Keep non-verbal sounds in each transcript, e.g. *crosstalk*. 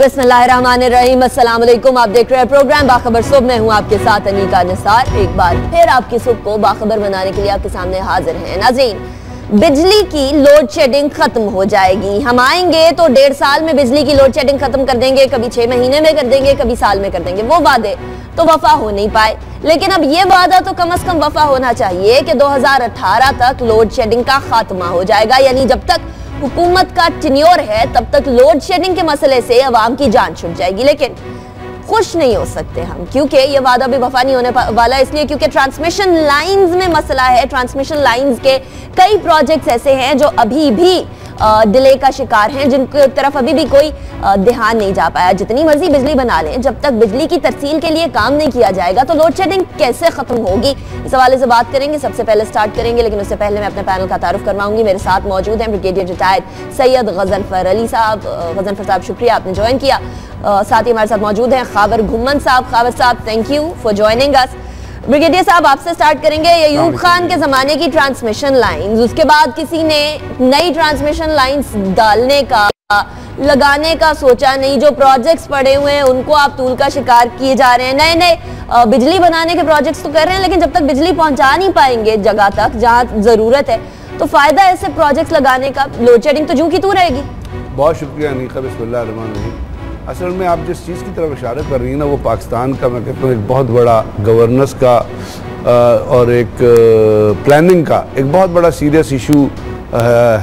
بسم اللہ الرحمن الرحیم، السلام علیکم، آپ دیکھ رہے ہیں پروگرام باخبر صبح میں ہوں آپ کے ساتھ انیکا نصار ایک بار پھر آپ کی صبح کو باخبر بنانے کے لیے آپ کے سامنے حاضر ہیں۔ ناظرین، بجلی کی لوڈ شیڈنگ ختم ہو جائے گی۔ ہم آئیں گے تو ڈیڑھ سال میں بجلی کی لوڈ شیڈنگ ختم کر دیں گے، کبھی چھ مہینے میں کر دیں گے، کبھی سال میں کر دیں گے۔ وہ وعدے تو وفا ہو نہیں پائے۔ لیکن اب یہ وعدہ تو کم از کم وفا ہونا چاہیے کہ دو ہزار اٹھارہ تک لوڈ شیڈنگ کا خاتمہ ہو جائے گا۔ یعنی جب تک حکومت کا ٹینیور ہے، تب تک لوڈ شیڈنگ کے مسئلے سے عوام کی جان چھٹ جائے گی، لیکن خوش نہیں ہو سکتے ہم، کیونکہ یہ وعدہ بھی وفا نہیں ہونے والا، اس لیے کیونکہ ٹرانسمیشن لائنز میں مسئلہ ہے۔ ٹرانسمیشن لائنز کے کئی پروجیکٹس ایسے ہیں جو ابھی بھی ڈیلے کا شکار ہیں، جن کی طرف ابھی بھی کوئی دھیان نہیں جا پایا۔ جتنی مرضی بجلی بنا لیں، جب تک بجلی کی ترسیل کے لیے کام نہیں کیا جائے گا، تو لوڈ شیڈنگ کیسے ختم ہوگی؟ اس حوالے سے بات کریں گے، سب سے پہلے سٹارٹ کریں گے، لیکن اس سے پہلے میں اپنے پینل کا تعارف کرواؤں گی۔ میرے ساتھ موجود ہیں بریگیڈیئر ریٹائرڈ سید غزنفر علی صاحب۔ غزنفر صاحب، شکریہ، آپ نے جوائن کیا۔ ساتھ ہی ہمارے ساتھ موجود ہیں خاور گھمن صاحب۔ خاور صاحب تھینک یو فار جوائننگ اس بریگیڈیئر صاحب آپ سے سٹارٹ کریں گے ایوب خان کے زمانے کی ٹرانسمیشن لائنز اس کے بعد کسی نے نئی ٹرانسمیشن لائنز ڈالنے کا لگانے کا سوچا نہیں. جو پروجیکٹس پڑے ہوئے ہیں ان کو آپ طول کا شکار کیے جا رہے ہیں. نئے نئے بجلی بنانے کے پروجیکٹس تو کر رہے ہیں لیکن جب تک بجلی پہنچا نہیں پائیں گے جگہ تک جہاں ضرورت ہے تو فائدہ ایسے پروجیکٹس لگانے کا. لوڈ شیڈنگ تو جوں کی تو رہے گی. بہت شکریہ انیقہ بسم اللہ الرحمن الرحیم. اصل میں آپ جس چیز کی طرف اشارہ کر رہی ہیں نا وہ پاکستان کا میں کہتا ہوں ایک بہت بڑا گورننس کا اور ایک پلاننگ کا ایک بہت بڑا سیریس ایشو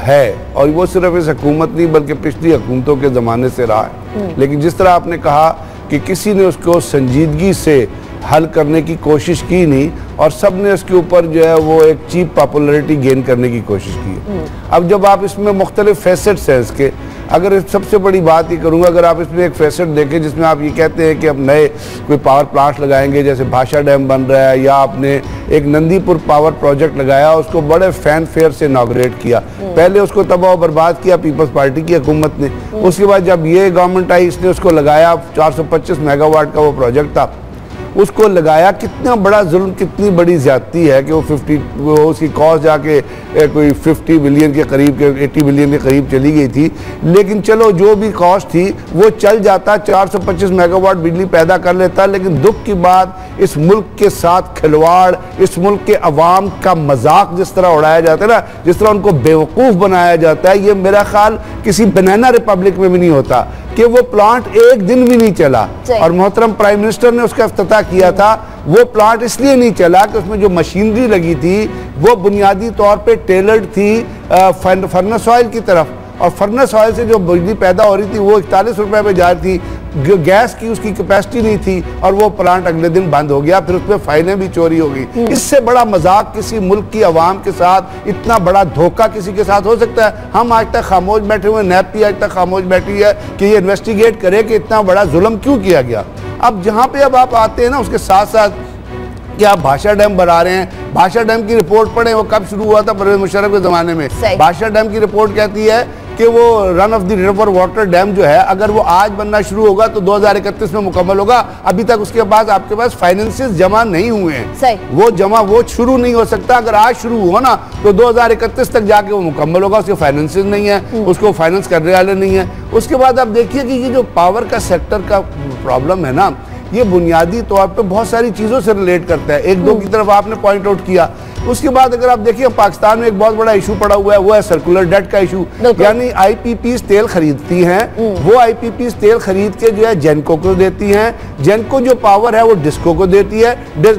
ہے۔ اور وہ صرف اس حکومت نہیں بلکہ پچھلی حکومتوں کے زمانے سے رہا ہے۔ لیکن جس طرح آپ نے کہا کہ کسی نے اس کو سنجیدگی سے حل کرنے کی کوشش کی نہیں اور سب نے اس کے اوپر جو ہے وہ ایک چیپ پاپولرٹی گین کرنے کی کوشش کی اب جب آپ اس میں مختلف فیسٹس ہیں اس کے اگر سب سے بڑی بات یہ کروں گا اگر آپ اس میں ایک فیسٹ دیکھیں جس میں آپ یہ کہتے ہیں کہ اب نئے کوئی پاور پلانٹ لگائیں گے جیسے بھاشا ڈیم بن رہا ہے یا آپ نے ایک نندی پور پاور پروجیکٹ لگایا اس کو بڑے فین فیئر سے اناگریٹ کیا۔ پہلے اس کو تباہ و برباد کیا پیپلز پارٹی کی حکومت نے۔ اس کے بعد جب یہ گورنمنٹ آئی اس نے اس کو لگایا۔ چار سو پچیس میگا واٹ کا وہ پروجیکٹ تھا۔ اس کو لگایا کتنا بڑا ظلم، کتنی بڑی زیادتی ہے کہ وہ ففٹی وہ اس کی کاسٹ جا کے کوئی ففٹی بلین کے قریب کے ایٹی بلین کے قریب چلی گئی تھی۔ لیکن چلو، جو بھی کاسٹ تھی، وہ چل جاتا، چار سو پچیس میگا واٹ بجلی پیدا کر لیتا۔ لیکن دکھ کی بات، اس ملک کے ساتھ کھلواڑ، اس ملک کے عوام کا مذاق جس طرح اڑایا جاتا ہے نا، جس طرح ان کو بیوقوف بنایا جاتا ہے، یہ میرا خیال کسی بنانا ریپبلک میں بھی نہیں ہوتا۔ کہ وہ پلانٹ ایک دن بھی نہیں چلا۔ اور محترم پرائم منسٹر نے اس کا افتتاح کیا تھا۔ وہ پلانٹ اس لیے نہیں چلا کہ اس میں جو مشینری لگی تھی وہ بنیادی طور پہ ٹیلرڈ تھی فرنس آئل کی طرف۔ اور فرنس آئل سے جو بجلی پیدا ہو رہی تھی وہ اکتالیس روپے پہ جا رہی تھی۔ گیس کی اس کی کیپیسٹی نہیں تھی اور وہ پلانٹ اگلے دن بند ہو گیا پھر اس میں فائلیں بھی چوری ہو گئی۔ اس سے بڑا مذاق کسی ملک کی عوام کے ساتھ اتنا بڑا دھوکہ کسی کے ساتھ ہو سکتا ہے۔ ہم آج تک خاموش بیٹھے ہوئے نیپ پی آج تک خاموش بیٹھی ہے کہ یہ انویسٹیگیٹ کرے کہ اتنا بڑا ظلم کیوں کیا گیا۔ اب جہاں پہ اب آپ آتے ہیں نا اس کے ساتھ ساتھ کہ آپ بھاشا ڈیم بنا رہے ہیں۔ بھاشا ڈیم کی رپورٹ پڑھیں وہ کب شروع ہوا تھا؟ پرویز مشرف کے زمانے میں۔ بھاشا ڈیم کی رپورٹ کہتی ہے کہ وہ run of the river water dam جو ہے اگر وہ آج بننا شروع ہوگا تو دو ہزار اکتیس میں مکمل ہوگا۔ ابھی تک اس کے بعد آپ کے پاس فائننسز جمع نہیں ہوئے ہیں۔ وہ جمع وہ شروع نہیں ہو سکتا۔ اگر آج شروع ہوا نا تو دو ہزار اکتیس تک جا کے وہ مکمل ہوگا اس کے فائننسز نہیں ہیں اس کو فائننس کرنے والے نہیں ہیں۔ اس کے بعد آپ دیکھیے کہ یہ جو پاور کا سیکٹر کا پرابلم ہے نا یہ بنیادی طور پہ بہت ساری چیزوں سے ریلیٹ کرتا ہے۔ ایک دو کی طرف آپ نے پوائنٹ آؤٹ کیا۔ اس کے بعد اگر آپ دیکھیں پاکستان میں ایک بہت بڑا ایشو پڑا ہوا ہے وہ ہے سرکولر ڈیٹ کا ایشو یعنی آئی پی پیز تیل خریدتی ہیں وہ آئی پی پیز تیل خرید کے جو ہے جینکو کو دیتی ہیں۔ جینکو جو پاور ہے وہ ڈسکو کو دیتی ہے۔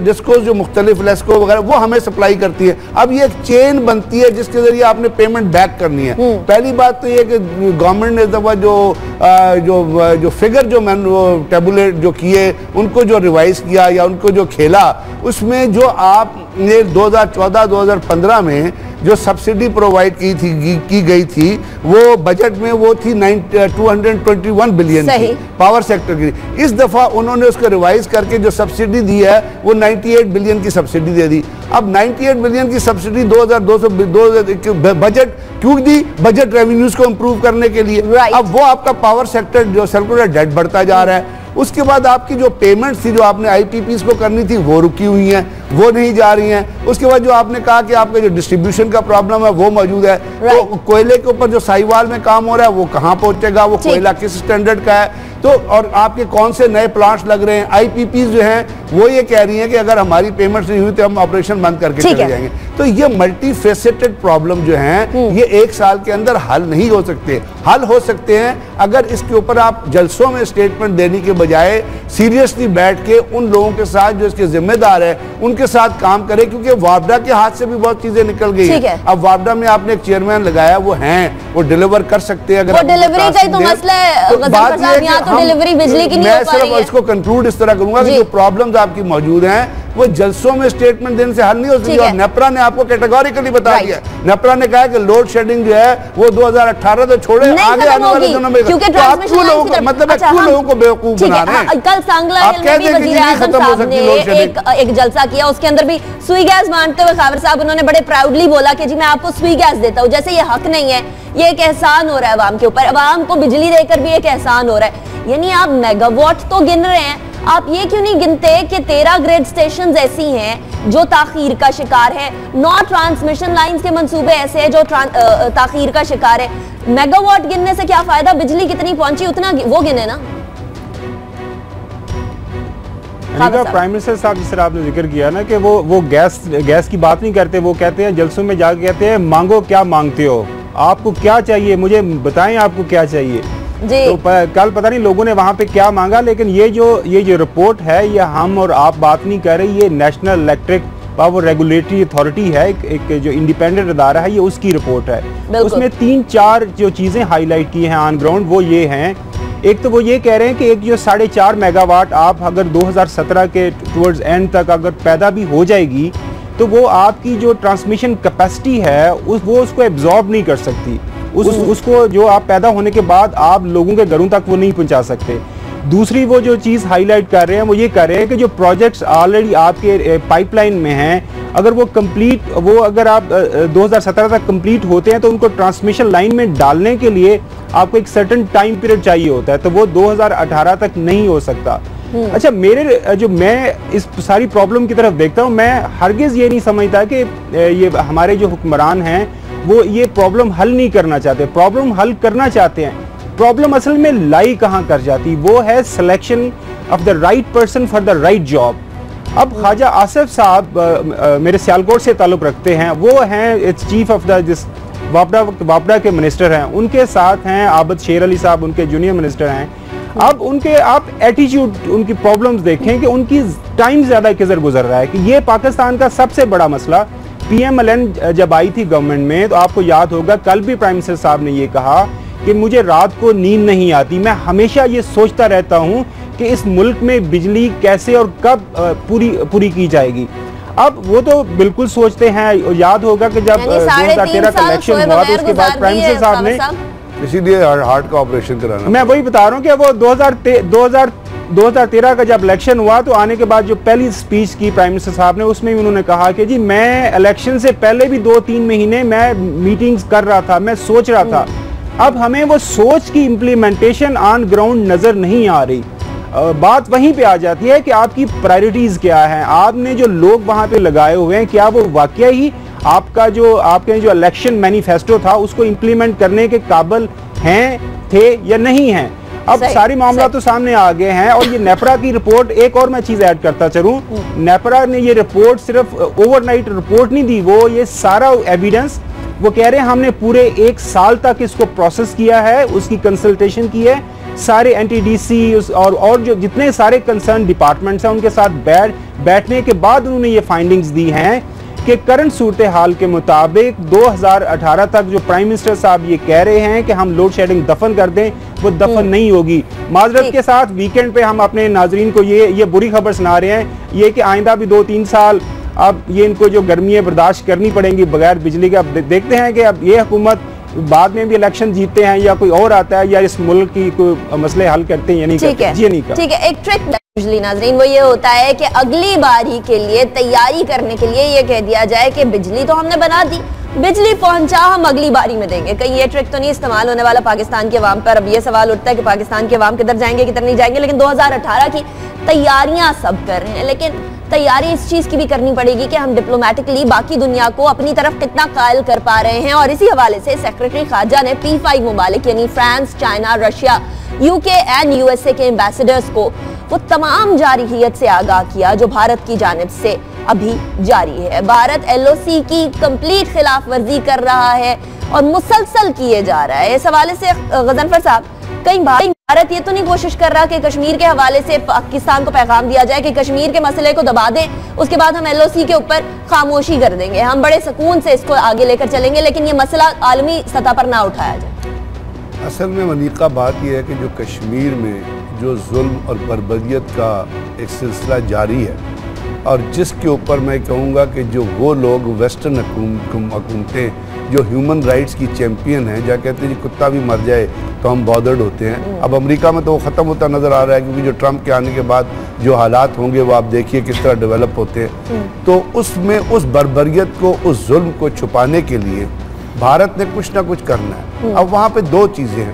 ڈسکو جو مختلف لیسکو وغیرہ وہ ہمیں سپلائی کرتی ہے اب یہ ایک چین بنتی ہے جس کے ذریعے آپ نے پیمنٹ بیک کرنی ہے۔ پہلی بات تو یہ کہ گورنمنٹ نے دفعہ جو جو فگر جو میں ٹیبولیٹ جو کیے ان کو جو ریوائز کیا یا ان کو جو کھیلا اس میں جو آپ نے دو ہزار چودہ دو ہزار پندرہ میں جو سبسیڈی پرووائڈ کی تھی کی گئی تھی وہ بجٹ میں وہ تھی two hundred twenty one billion power sector کی۔ اس دفعہ انہوں نے اس کو ریوائز کر کے جو سبسیڈی دی ہے وہ نائنٹی ایٹ بلین کی سبسیڈی دے دی۔ اب نائنٹی ایٹ بلین کی سبسیڈی دو ہزار دو سو دو بجٹ کیوں دی؟ بجٹ ریونیوز کو امپروو کرنے کے لیے۔ اب وہ آپ کا پاور سیکٹر جو سرکولر ڈیٹ بڑھتا جا رہا ہے۔ اس کے بعد آپ کی جو پیمنٹس تھی جو آپ نے آئی پی پیز کو کرنی تھی وہ رکی ہوئی ہیں وہ نہیں جا رہی ہیں۔ اس کے بعد جو آپ نے کہا کہ آپ کا جو ڈسٹریبیوشن کا پرابلم ہے وہ موجود ہے۔ تو کوئلے کے اوپر جو سائیوال میں کام ہو رہا ہے وہ کہاں پہنچے گا؟ وہ کوئلہ کس سٹینڈرڈ کا ہے؟ تو اور آپ کے کون سے نئے پلانٹس لگ رہے ہیں؟ آئی پی پیز جو ہیں وہ یہ کہہ رہی ہیں کہ اگر ہماری پیمنٹس نہیں ہوئی تو ہم آپریشن بند کر کے چلے۔ جائیں گے تو یہ ملٹی فیسٹڈ پرابلم جو ہیں یہ ایک سال کے اندر حل نہیں ہو سکتے حل ہو سکتے ہیں اگر اس کے اوپر آپ جلسوں میں اسٹیٹمنٹ دینے کے بجائے سیریسلی بیٹھ کے ان لوگوں کے ساتھ جو اس کے ذمہ دار ہے ان کے ساتھ کام کرے کیونکہ وابڈا کے ہاتھ سے بھی بہت چیزیں نکل گئی۔ ہیں اب وابڈا میں آپ نے ایک چیئرمین لگایا وہ ہیں وہ ڈیلیور کر سکتے ہیں اگر وہ ڈیلیوری کا ہی تو۔ مسئلہ ہے، غزل بات پر یہ صاحب، ہے یہاں کہ تو ڈیلیوری بجلی کی نہیں میں ہو پا صرف رہی ہے۔ اس کو کنکلوڈ اس طرح کروں گا کہ جی۔ جو پرابلمز آپ کی موجود ہیں وہ جلسوں میں اسٹیٹمنٹ دینے سے حل نہیں ہو سکتی اور۔ نیپرا نے آپ کو کیٹیگوریکلی بتا Right۔ دیا نیپرا نے کہا کہ لوڈ شیڈنگ جو ہے وہ دو ہزار اٹھارہ تو چھوڑے آگے آنے والے دنوں میں آپ ٹرانسمیشن کیوں لائن لوگوں کو مطلب ہے اچھا، کیوں لوگوں کو بیوقوف ٹھیک ہے، بنا رہے ہاں، ہیں کل سانگلا آپ ہل میں بھی دیں کہ وزیر اعظم ہو صاحب نے ایک جلسہ کیا اس کے اندر بھی سوئی گیس بانٹتے ہوئے خاور صاحب انہوں نے بڑے پراؤڈلی بولا کہ جی میں آپ کو سوئی گیس دیتا ہوں جیسے یہ حق نہیں ہے یہ ایک احسان ہو رہا ہے عوام کے اوپر۔ عوام کو بجلی دے کر بھی ایک احسان ہو رہا ہے۔ یعنی آپ میگا واٹ تو گن رہے ہیں آپ یہ کیوں نہیں گنتے کہ تیرہ گریڈ سٹیشنز ایسی ہیں جو تاخیر کا شکار ہے نو ٹرانسمیشن لائنز کے منصوبے ایسے ہیں جو تاخیر کا شکار ہے میگا واٹ گننے سے کیا فائدہ؟ بجلی کتنی پہنچی؟ اتنا وہ گنے نا۔ صاحب۔ پرائم منسٹر صاحب جس طرح آپ نے ذکر کیا نا کہ وہ وہ گیس گیس کی بات نہیں کرتے وہ کہتے ہیں جلسوں میں جا کے کہتے ہیں مانگو کیا مانگتے ہو؟ آپ کو کیا چاہیے؟ مجھے بتائیں آپ کو کیا چاہیے؟ تو پ- کل پتہ نہیں لوگوں نے وہاں پہ کیا مانگا لیکن یہ جو یہ جو رپورٹ ہے یہ ہم اور آپ بات نہیں کر رہے یہ national electric power regulatory authority ہے ایک- جو انڈیپینڈنٹ ادارہ ہے یہ اس کی رپورٹ ہے۔ اس میں تین چار جو چیزیں ہائی لائٹ کی ہیں آن گراؤنڈ وہ یہ ہیں۔ ایک تو وہ یہ کہہ رہے ہیں کہ ایک جو ساڑھے چار میگا واٹ آپ اگر دو ہزار سترہ کے ٹورڈز اینڈ تک اگر پیدا بھی ہو جائے گی تو وہ آپ کی جو ٹرانسمیشن کیپیسٹی ہے اس وہ اس کو ایبزارب نہیں کر سکتی۔ اس اس کو جو آپ پیدا ہونے کے بعد آپ لوگوں کے گھروں تک وہ نہیں پہنچا سکتے۔ دوسری وہ جو چیز ہائی لائٹ کر رہے ہیں وہ یہ کر رہے ہیں کہ جو پروجیکٹس آلریڈی آپ کے پائپ لائن میں ہیں اگر وہ کمپلیٹ وہ اگر آپ دو ہزار سترہ تک کمپلیٹ ہوتے ہیں تو ان کو ٹرانسمیشن لائن میں ڈالنے کے لیے آپ کو ایک سرٹن ٹائم پیریڈ چاہیے ہوتا ہے تو وہ دو ہزار اٹھارہ تک نہیں ہو سکتا۔ اچھا میرے جو میں اس ساری پرابلم کی طرف دیکھتا ہوں میں ہرگز یہ نہیں سمجھتا کہ یہ ہمارے جو حکمران ہیں وہ یہ پرابلم حل نہیں کرنا چاہتے۔ پرابلم حل کرنا چاہتے ہیں۔ پرابلم اصل میں لائی کہاں کر جاتی؟ وہ ہے selection of the right person for the right job اب خواجہ آصف صاحب میرے سیالکوٹ سے تعلق رکھتے ہیں۔ وہ ہیں چیف آف دا جس واپڈا واپڈا کے منسٹر ہیں۔ ان کے ساتھ ہیں عابد شیر علی صاحب، ان کے جونیئر منسٹر ہیں۔ اب ان کے آپ ایٹیچیوڈ ان کی پرابلمز دیکھیں کہ ان کی ٹائم زیادہ کدھر گزر رہا ہے کہ یہ پاکستان کا سب سے بڑا مسئلہ پی ایم ایل این جب آئی تھی گورنمنٹ میں تو آپ کو یاد ہوگا کل بھی پرائم منسٹر صاحب نے یہ کہا کہ مجھے رات کو نیند نہیں آتی میں ہمیشہ یہ سوچتا رہتا ہوں کہ اس ملک میں بجلی کیسے اور کب پوری پوری کی جائے گی اب وہ تو بالکل سوچتے ہیں یاد ہوگا کہ جب یعنی دو ہزار تیرہ کا سال الیکشن شعیب ہوا تو اس کے بعد پرائم منسٹر صاحب نے۔ اسی لیے ہارٹ کا آپریشن کرانا میں وہی بتا رہا ہوں کہ وہ دو ہزار دو ہزار تیرہ کا جب الیکشن ہوا تو آنے کے بعد جو پہلی سپیچ کی پرائم منسٹر صاحب نے، اس میں بھی انہوں نے کہا کہ جی میں الیکشن سے پہلے بھی دو تین مہینے میں میٹنگز کر رہا تھا، میں سوچ رہا تھا۔ اب ہمیں وہ سوچ کی امپلیمنٹیشن آن گراؤنڈ نظر نہیں آ رہی۔ بات وہیں پہ آ جاتی ہے کہ آپ کی پرائرٹیز کیا ہیں۔ آپ نے جو لوگ وہاں پہ لگائے ہوئے ہیں، کیا وہ واقعہ ہی آپ کا جو، آپ کے جو الیکشن مینیفیسٹو تھا، اس کو امپلیمنٹ کرنے کے قابل ہیں، تھے یا نہیں ہیں؟ اب ساری معاملات صحیح۔ تو سامنے آ گئے ہیں اور یہ نیپرا کی رپورٹ ایک اور میں چیز ایڈ کرتا چلوں۔ نیپرا نے یہ رپورٹ صرف اوور نائٹ رپورٹ نہیں دی وہ یہ سارا ایویڈنس وہ کہہ رہے ہیں ہم نے پورے ایک سال تک اس کو پروسیس کیا ہے اس کی کنسلٹیشن کی ہے۔ سارے این ٹی ڈی سی اور اور جو جتنے سارے کنسرن ڈپارٹمنٹس ہیں ان کے ساتھ بیٹھ بیٹھنے کے بعد انہوں نے یہ فائنڈنگز دی ہیں۔ کہ کرنٹ صورتحال کے مطابق دو ہزار اٹھارہ تک جو پرائم منسٹر صاحب یہ کہہ رہے ہیں کہ ہم لوڈ شیڈنگ دفن کر دیں وہ دفن نہیں ہوگی۔ معذرت کے ساتھ ویکنڈ پہ ہم اپنے ناظرین کو یہ یہ بری خبر سنا رہے ہیں۔ یہ کہ آئندہ بھی دو تین سال اب یہ ان کو جو گرمیاں برداشت کرنی پڑیں گی بغیر بجلی کے اب دیکھتے ہیں کہ اب یہ حکومت بعد میں بھی الیکشن جیتے ہیں یا کوئی اور آتا ہے یا اس ملک کی کوئی مسئلے حل کرتے ہیں یا نہیں کرتے ہے۔ جی نہیں ٹھیک ہے۔ ایک ٹرک ناظرین، وہ یہ ہوتا ہے کہ اگلی باری کے لیے تیاری کرنے کے لیے یہ کہہ دیا جائے کہ بجلی تو ہم نے بنا دی، بجلی پہنچا، ہم اگلی باری میں دیں گے۔ کہیں یہ ٹرک تو نہیں استعمال ہونے والا پاکستان کے عوام پر، اب یہ سوال اٹھتا ہے کہ پاکستان کے عوام کدھر جائیں گے، کدھر نہیں جائیں گے، لیکن دو ہزار اٹھارہ کی تیاریاں سب کر رہے ہیں۔ لیکن تیاری اس چیز کی بھی کرنی پڑے گی کہ ہم ڈپلومیٹکلی باقی دنیا کو اپنی طرف کتنا قائل کر پا رہے ہیں۔ اور اسی حوالے سے سیکرٹری خارجہ نے پی فائیو ممالک یعنی France, China, Russia, U K and U S A کے ایمبیسڈرز کو وہ تمام جارحیت سے آگاہ کیا جو بھارت کی جانب سے ابھی جاری ہے۔ بھارت ایل او سی کی کمپلیٹ خلاف ورزی کر رہا ہے اور مسلسل کیے جا رہا ہے۔ اس حوالے سے غزنفر صاحب، کئی بھارت یہ تو نہیں کوشش کر رہا کہ کشمیر کے حوالے سے پاکستان کو پیغام دیا جائے کہ کشمیر کے مسئلے کو دبا دیں اس کے بعد ہم ایل او سی کے اوپر خاموشی کر دیں گے۔ ہم بڑے سکون سے اس کو آگے لے کر چلیں گے، لیکن یہ مسئلہ عالمی سطح پر نہ اٹھایا جائے۔ اصل میں منیقہ بات یہ ہے کہ جو کشمیر میں جو ظلم اور بربدیت کا ایک سلسلہ جاری ہے۔ اور جس کے اوپر میں کہوں گا کہ جو وہ لوگ ویسٹرن حکومتیں جو ہیومن رائٹس کی چیمپئن ہیں جہاں کہتے ہیں جی کتا بھی مر جائے تو ہم بادرڈ ہوتے ہیں۔ اب امریکہ میں تو وہ ختم ہوتا نظر آ رہا ہے کیونکہ جو ٹرمپ کے آنے کے بعد جو حالات ہوں گے وہ آپ دیکھیے کس طرح ڈیولپ ہوتے ہیں۔ تو اس میں اس بربریت کو اس ظلم کو چھپانے کے لیے بھارت نے کچھ نہ کچھ کرنا ہے۔ اب وہاں پہ دو چیزیں ہیں۔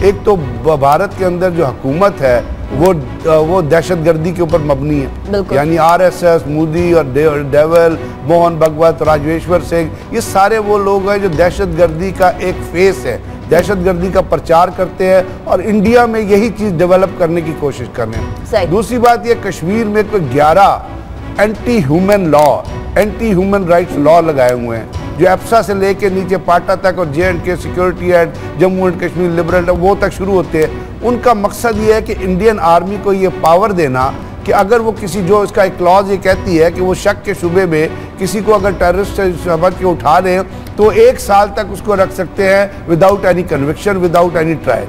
ایک تو بھارت کے اندر جو حکومت ہے وہ وہ دہشت گردی کے اوپر مبنی ہے۔ یعنی آر ایس ایس مودی اور ڈیول موہن بھگوت راجویشور سنگھ یہ سارے وہ لوگ ہیں جو دہشت گردی کا ایک فیس ہے۔ دہشت گردی کا پرچار کرتے ہیں اور انڈیا میں یہی چیز ڈیولپ کرنے کی کوشش کر رہے ہیں۔ دوسری بات یہ کشمیر میں کوئی گیارہ anti human law anti human rights law لگائے ہوئے ہیں۔ جو ایپسا سے لے کے نیچے پاٹا تک اور جے اینڈ کے سیکیورٹی ایڈ جموں اینڈ کشمیر لبرل وہ تک شروع ہوتے ہیں۔ ان کا مقصد یہ ہے کہ انڈین آرمی کو یہ پاور دینا کہ اگر وہ کسی جو اس کا ایک کلاز یہ کہتی ہے کہ وہ شک کے شبے میں کسی کو اگر ٹیررسٹ سمجھ کے اٹھا لیں تو ایک سال تک اس کو رکھ سکتے ہیں without any conviction without any trial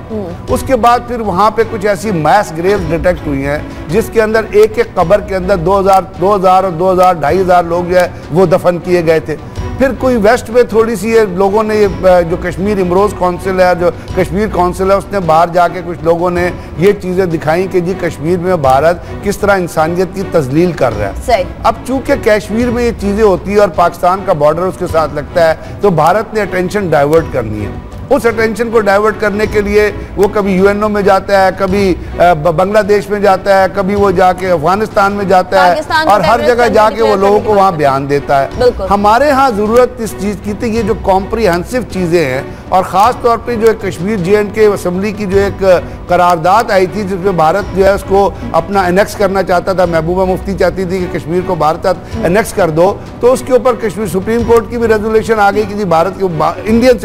اس کے بعد پھر وہاں پہ کچھ ایسی میس گریوز ڈیٹیکٹ ہوئی ہیں جس کے اندر ایک ایک قبر کے اندر دو ہزار دو ہزار اور دو ہزار ڈھائی ہزار لوگ جو ہے وہ دفن کیے گئے تھے۔ پھر کوئی ویسٹ میں تھوڑی سی لوگوں نے جو کشمیر امروز کونسل ہے جو کشمیر کونسل ہے اس نے باہر جا کے کچھ لوگوں نے یہ چیزیں دکھائیں کہ جی کشمیر میں بھارت کس طرح انسانیت کی تزلیل کر رہا ہے۔ اب چونکہ کشمیر میں یہ چیزیں ہوتی ہیں اور پاکستان کا بارڈر اس کے ساتھ لگتا ہے تو بھارت نے اٹینشن ڈائیورٹ کرنی ہے۔ اس اٹینشن کو ڈائیورٹ کرنے کے لیے وہ کبھی یو این او میں جاتا ہے کبھی بنگلہ دیش میں جاتا ہے کبھی وہ جا کے افغانستان میں جاتا ہے اور ہر جگہ جا کے وہ لوگوں کو وہاں بیان دیتا ہے۔ ہمارے ہاں ضرورت اس چیز کی تھی یہ جو کمپریہنسو چیزیں ہیں اور خاص طور پہ جو Kashmir J and K assembly کی جو ایک قرارداد آئی تھی جس میں بھارت جو ہے اس کو اپنا انیکس کرنا چاہتا تھا محبوبہ مفتی چاہتی تھی کہ کشمیر کو بھارت انیکس کر دو تو اس کے اوپر کشمیر سپریم کورٹ کی بھی ریزولیشن آ گئی کہ جی بھارت کی انڈین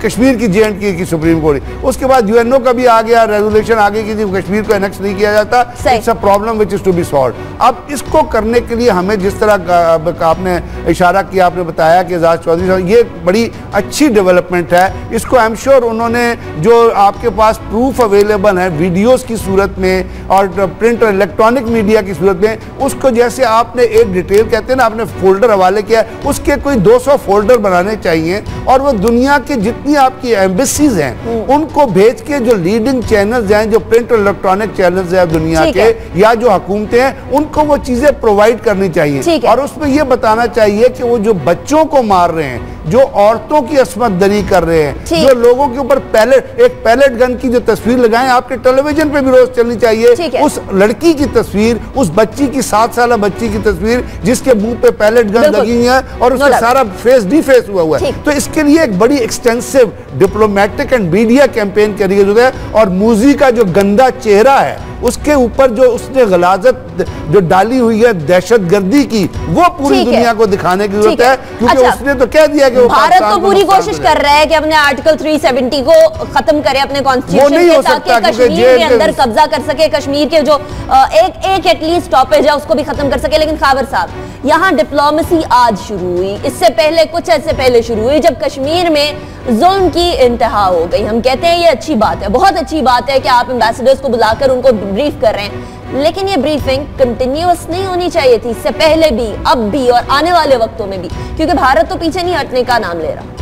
کشمیر کی J and K supreme court. اس کے بعد یو این او کا بھی آ گیا ریزولیشن آ گئی کہ جی کشمیر کو انیکس نہیں کیا جاتا۔ It's a problem which is to be solve اب اس کو کرنے کے لیے ہمیں جس طرح آپ نے اشارہ کیا آپ نے بتایا کہ اعزاز چودھری صاحب یہ بڑی اچھی ڈیولپمنٹ ہے۔ اس کو ایم شور انہوں نے جو آپ کے پاس پروف اویلیبل ہیں ویڈیوز کی صورت میں اور پرنٹ اور الیکٹرانک میڈیا کی صورت میں اس کو جیسے آپ نے ایک ڈیٹیل کہتے ہیں نا آپ نے فولڈر حوالے کیا ہے اس کے کوئی دو سو فولڈر بنانے چاہیے اور وہ دنیا کے جتنی آپ کی ایمبیسیز ہیں ان کو بھیج کے جو لیڈنگ چینلز ہیں جو پرنٹ اور الیکٹرانک چینلز ہیں دنیا کے یا جو حکومتیں ہیں ان کو وہ چیزیں پرووائڈ کرنی چاہیے۔ اور اس میں یہ بتانا چاہیے کہ وہ جو بچوں کو مار رہے ہیں جو عورتوں کی عصمت دری کر رہے ہیں جو لوگوں کے اوپر پیلٹ ایک پیلٹ گن کی جو تصویر لگائیں آپ کے ٹیلی ویژن پہ بھی روز چلنی چاہیے۔ اس لڑکی کی تصویر اس بچی کی سات سالہ بچی کی تصویر جس کے منہ پہ پیلٹ گن لگی ہیں اور اس کا سارا فیس ڈی فیس ہوا ہوا ہے۔ تو اس کے لیے ایک بڑی extensive diplomatic and media campaign کری گئی ہے اور موزی کا جو گندا چہرہ ہے اس کے اوپر جو اس نے غلازت جو ڈالی ہوئی ہے دہشت گردی کی وہ پوری دنیا کو دکھانے کی ضرورت ہے۔ کیونکہ اچھا۔ اس نے تو کہہ دیا کہ بھارت تو پوری کوشش کر رہا ہے کہ اپنے آرٹیکل 370 کو ختم کرے اپنے کانسٹیٹیوشن کے تاکہ کشمیر کے اندر قبضہ کر سکے کشمیر کے جو ایک ایک ایٹ لیسٹ ٹاپیج ہے اس کو بھی ختم کر سکے لیکن خاور صاحب یہاں ڈپلومیسی آج شروع ہوئی۔ اس سے پہلے کچھ ایسے پہلے شروع ہوئی جب کشمیر میں ظلم کی انتہا ہو گئی۔ ہم کہتے ہیں یہ اچھی بات ہے بہت اچھی بات ہے کہ آپ امبیسڈرز کو بلا کر ان کو بریف کر رہے ہیں۔ لیکن یہ بریفنگ کنٹینیوس نہیں ہونی چاہیے تھی، اس سے پہلے بھی، اب بھی اور آنے والے وقتوں میں بھی، کیونکہ بھارت تو پیچھے نہیں ہٹنے کا نام لے رہا۔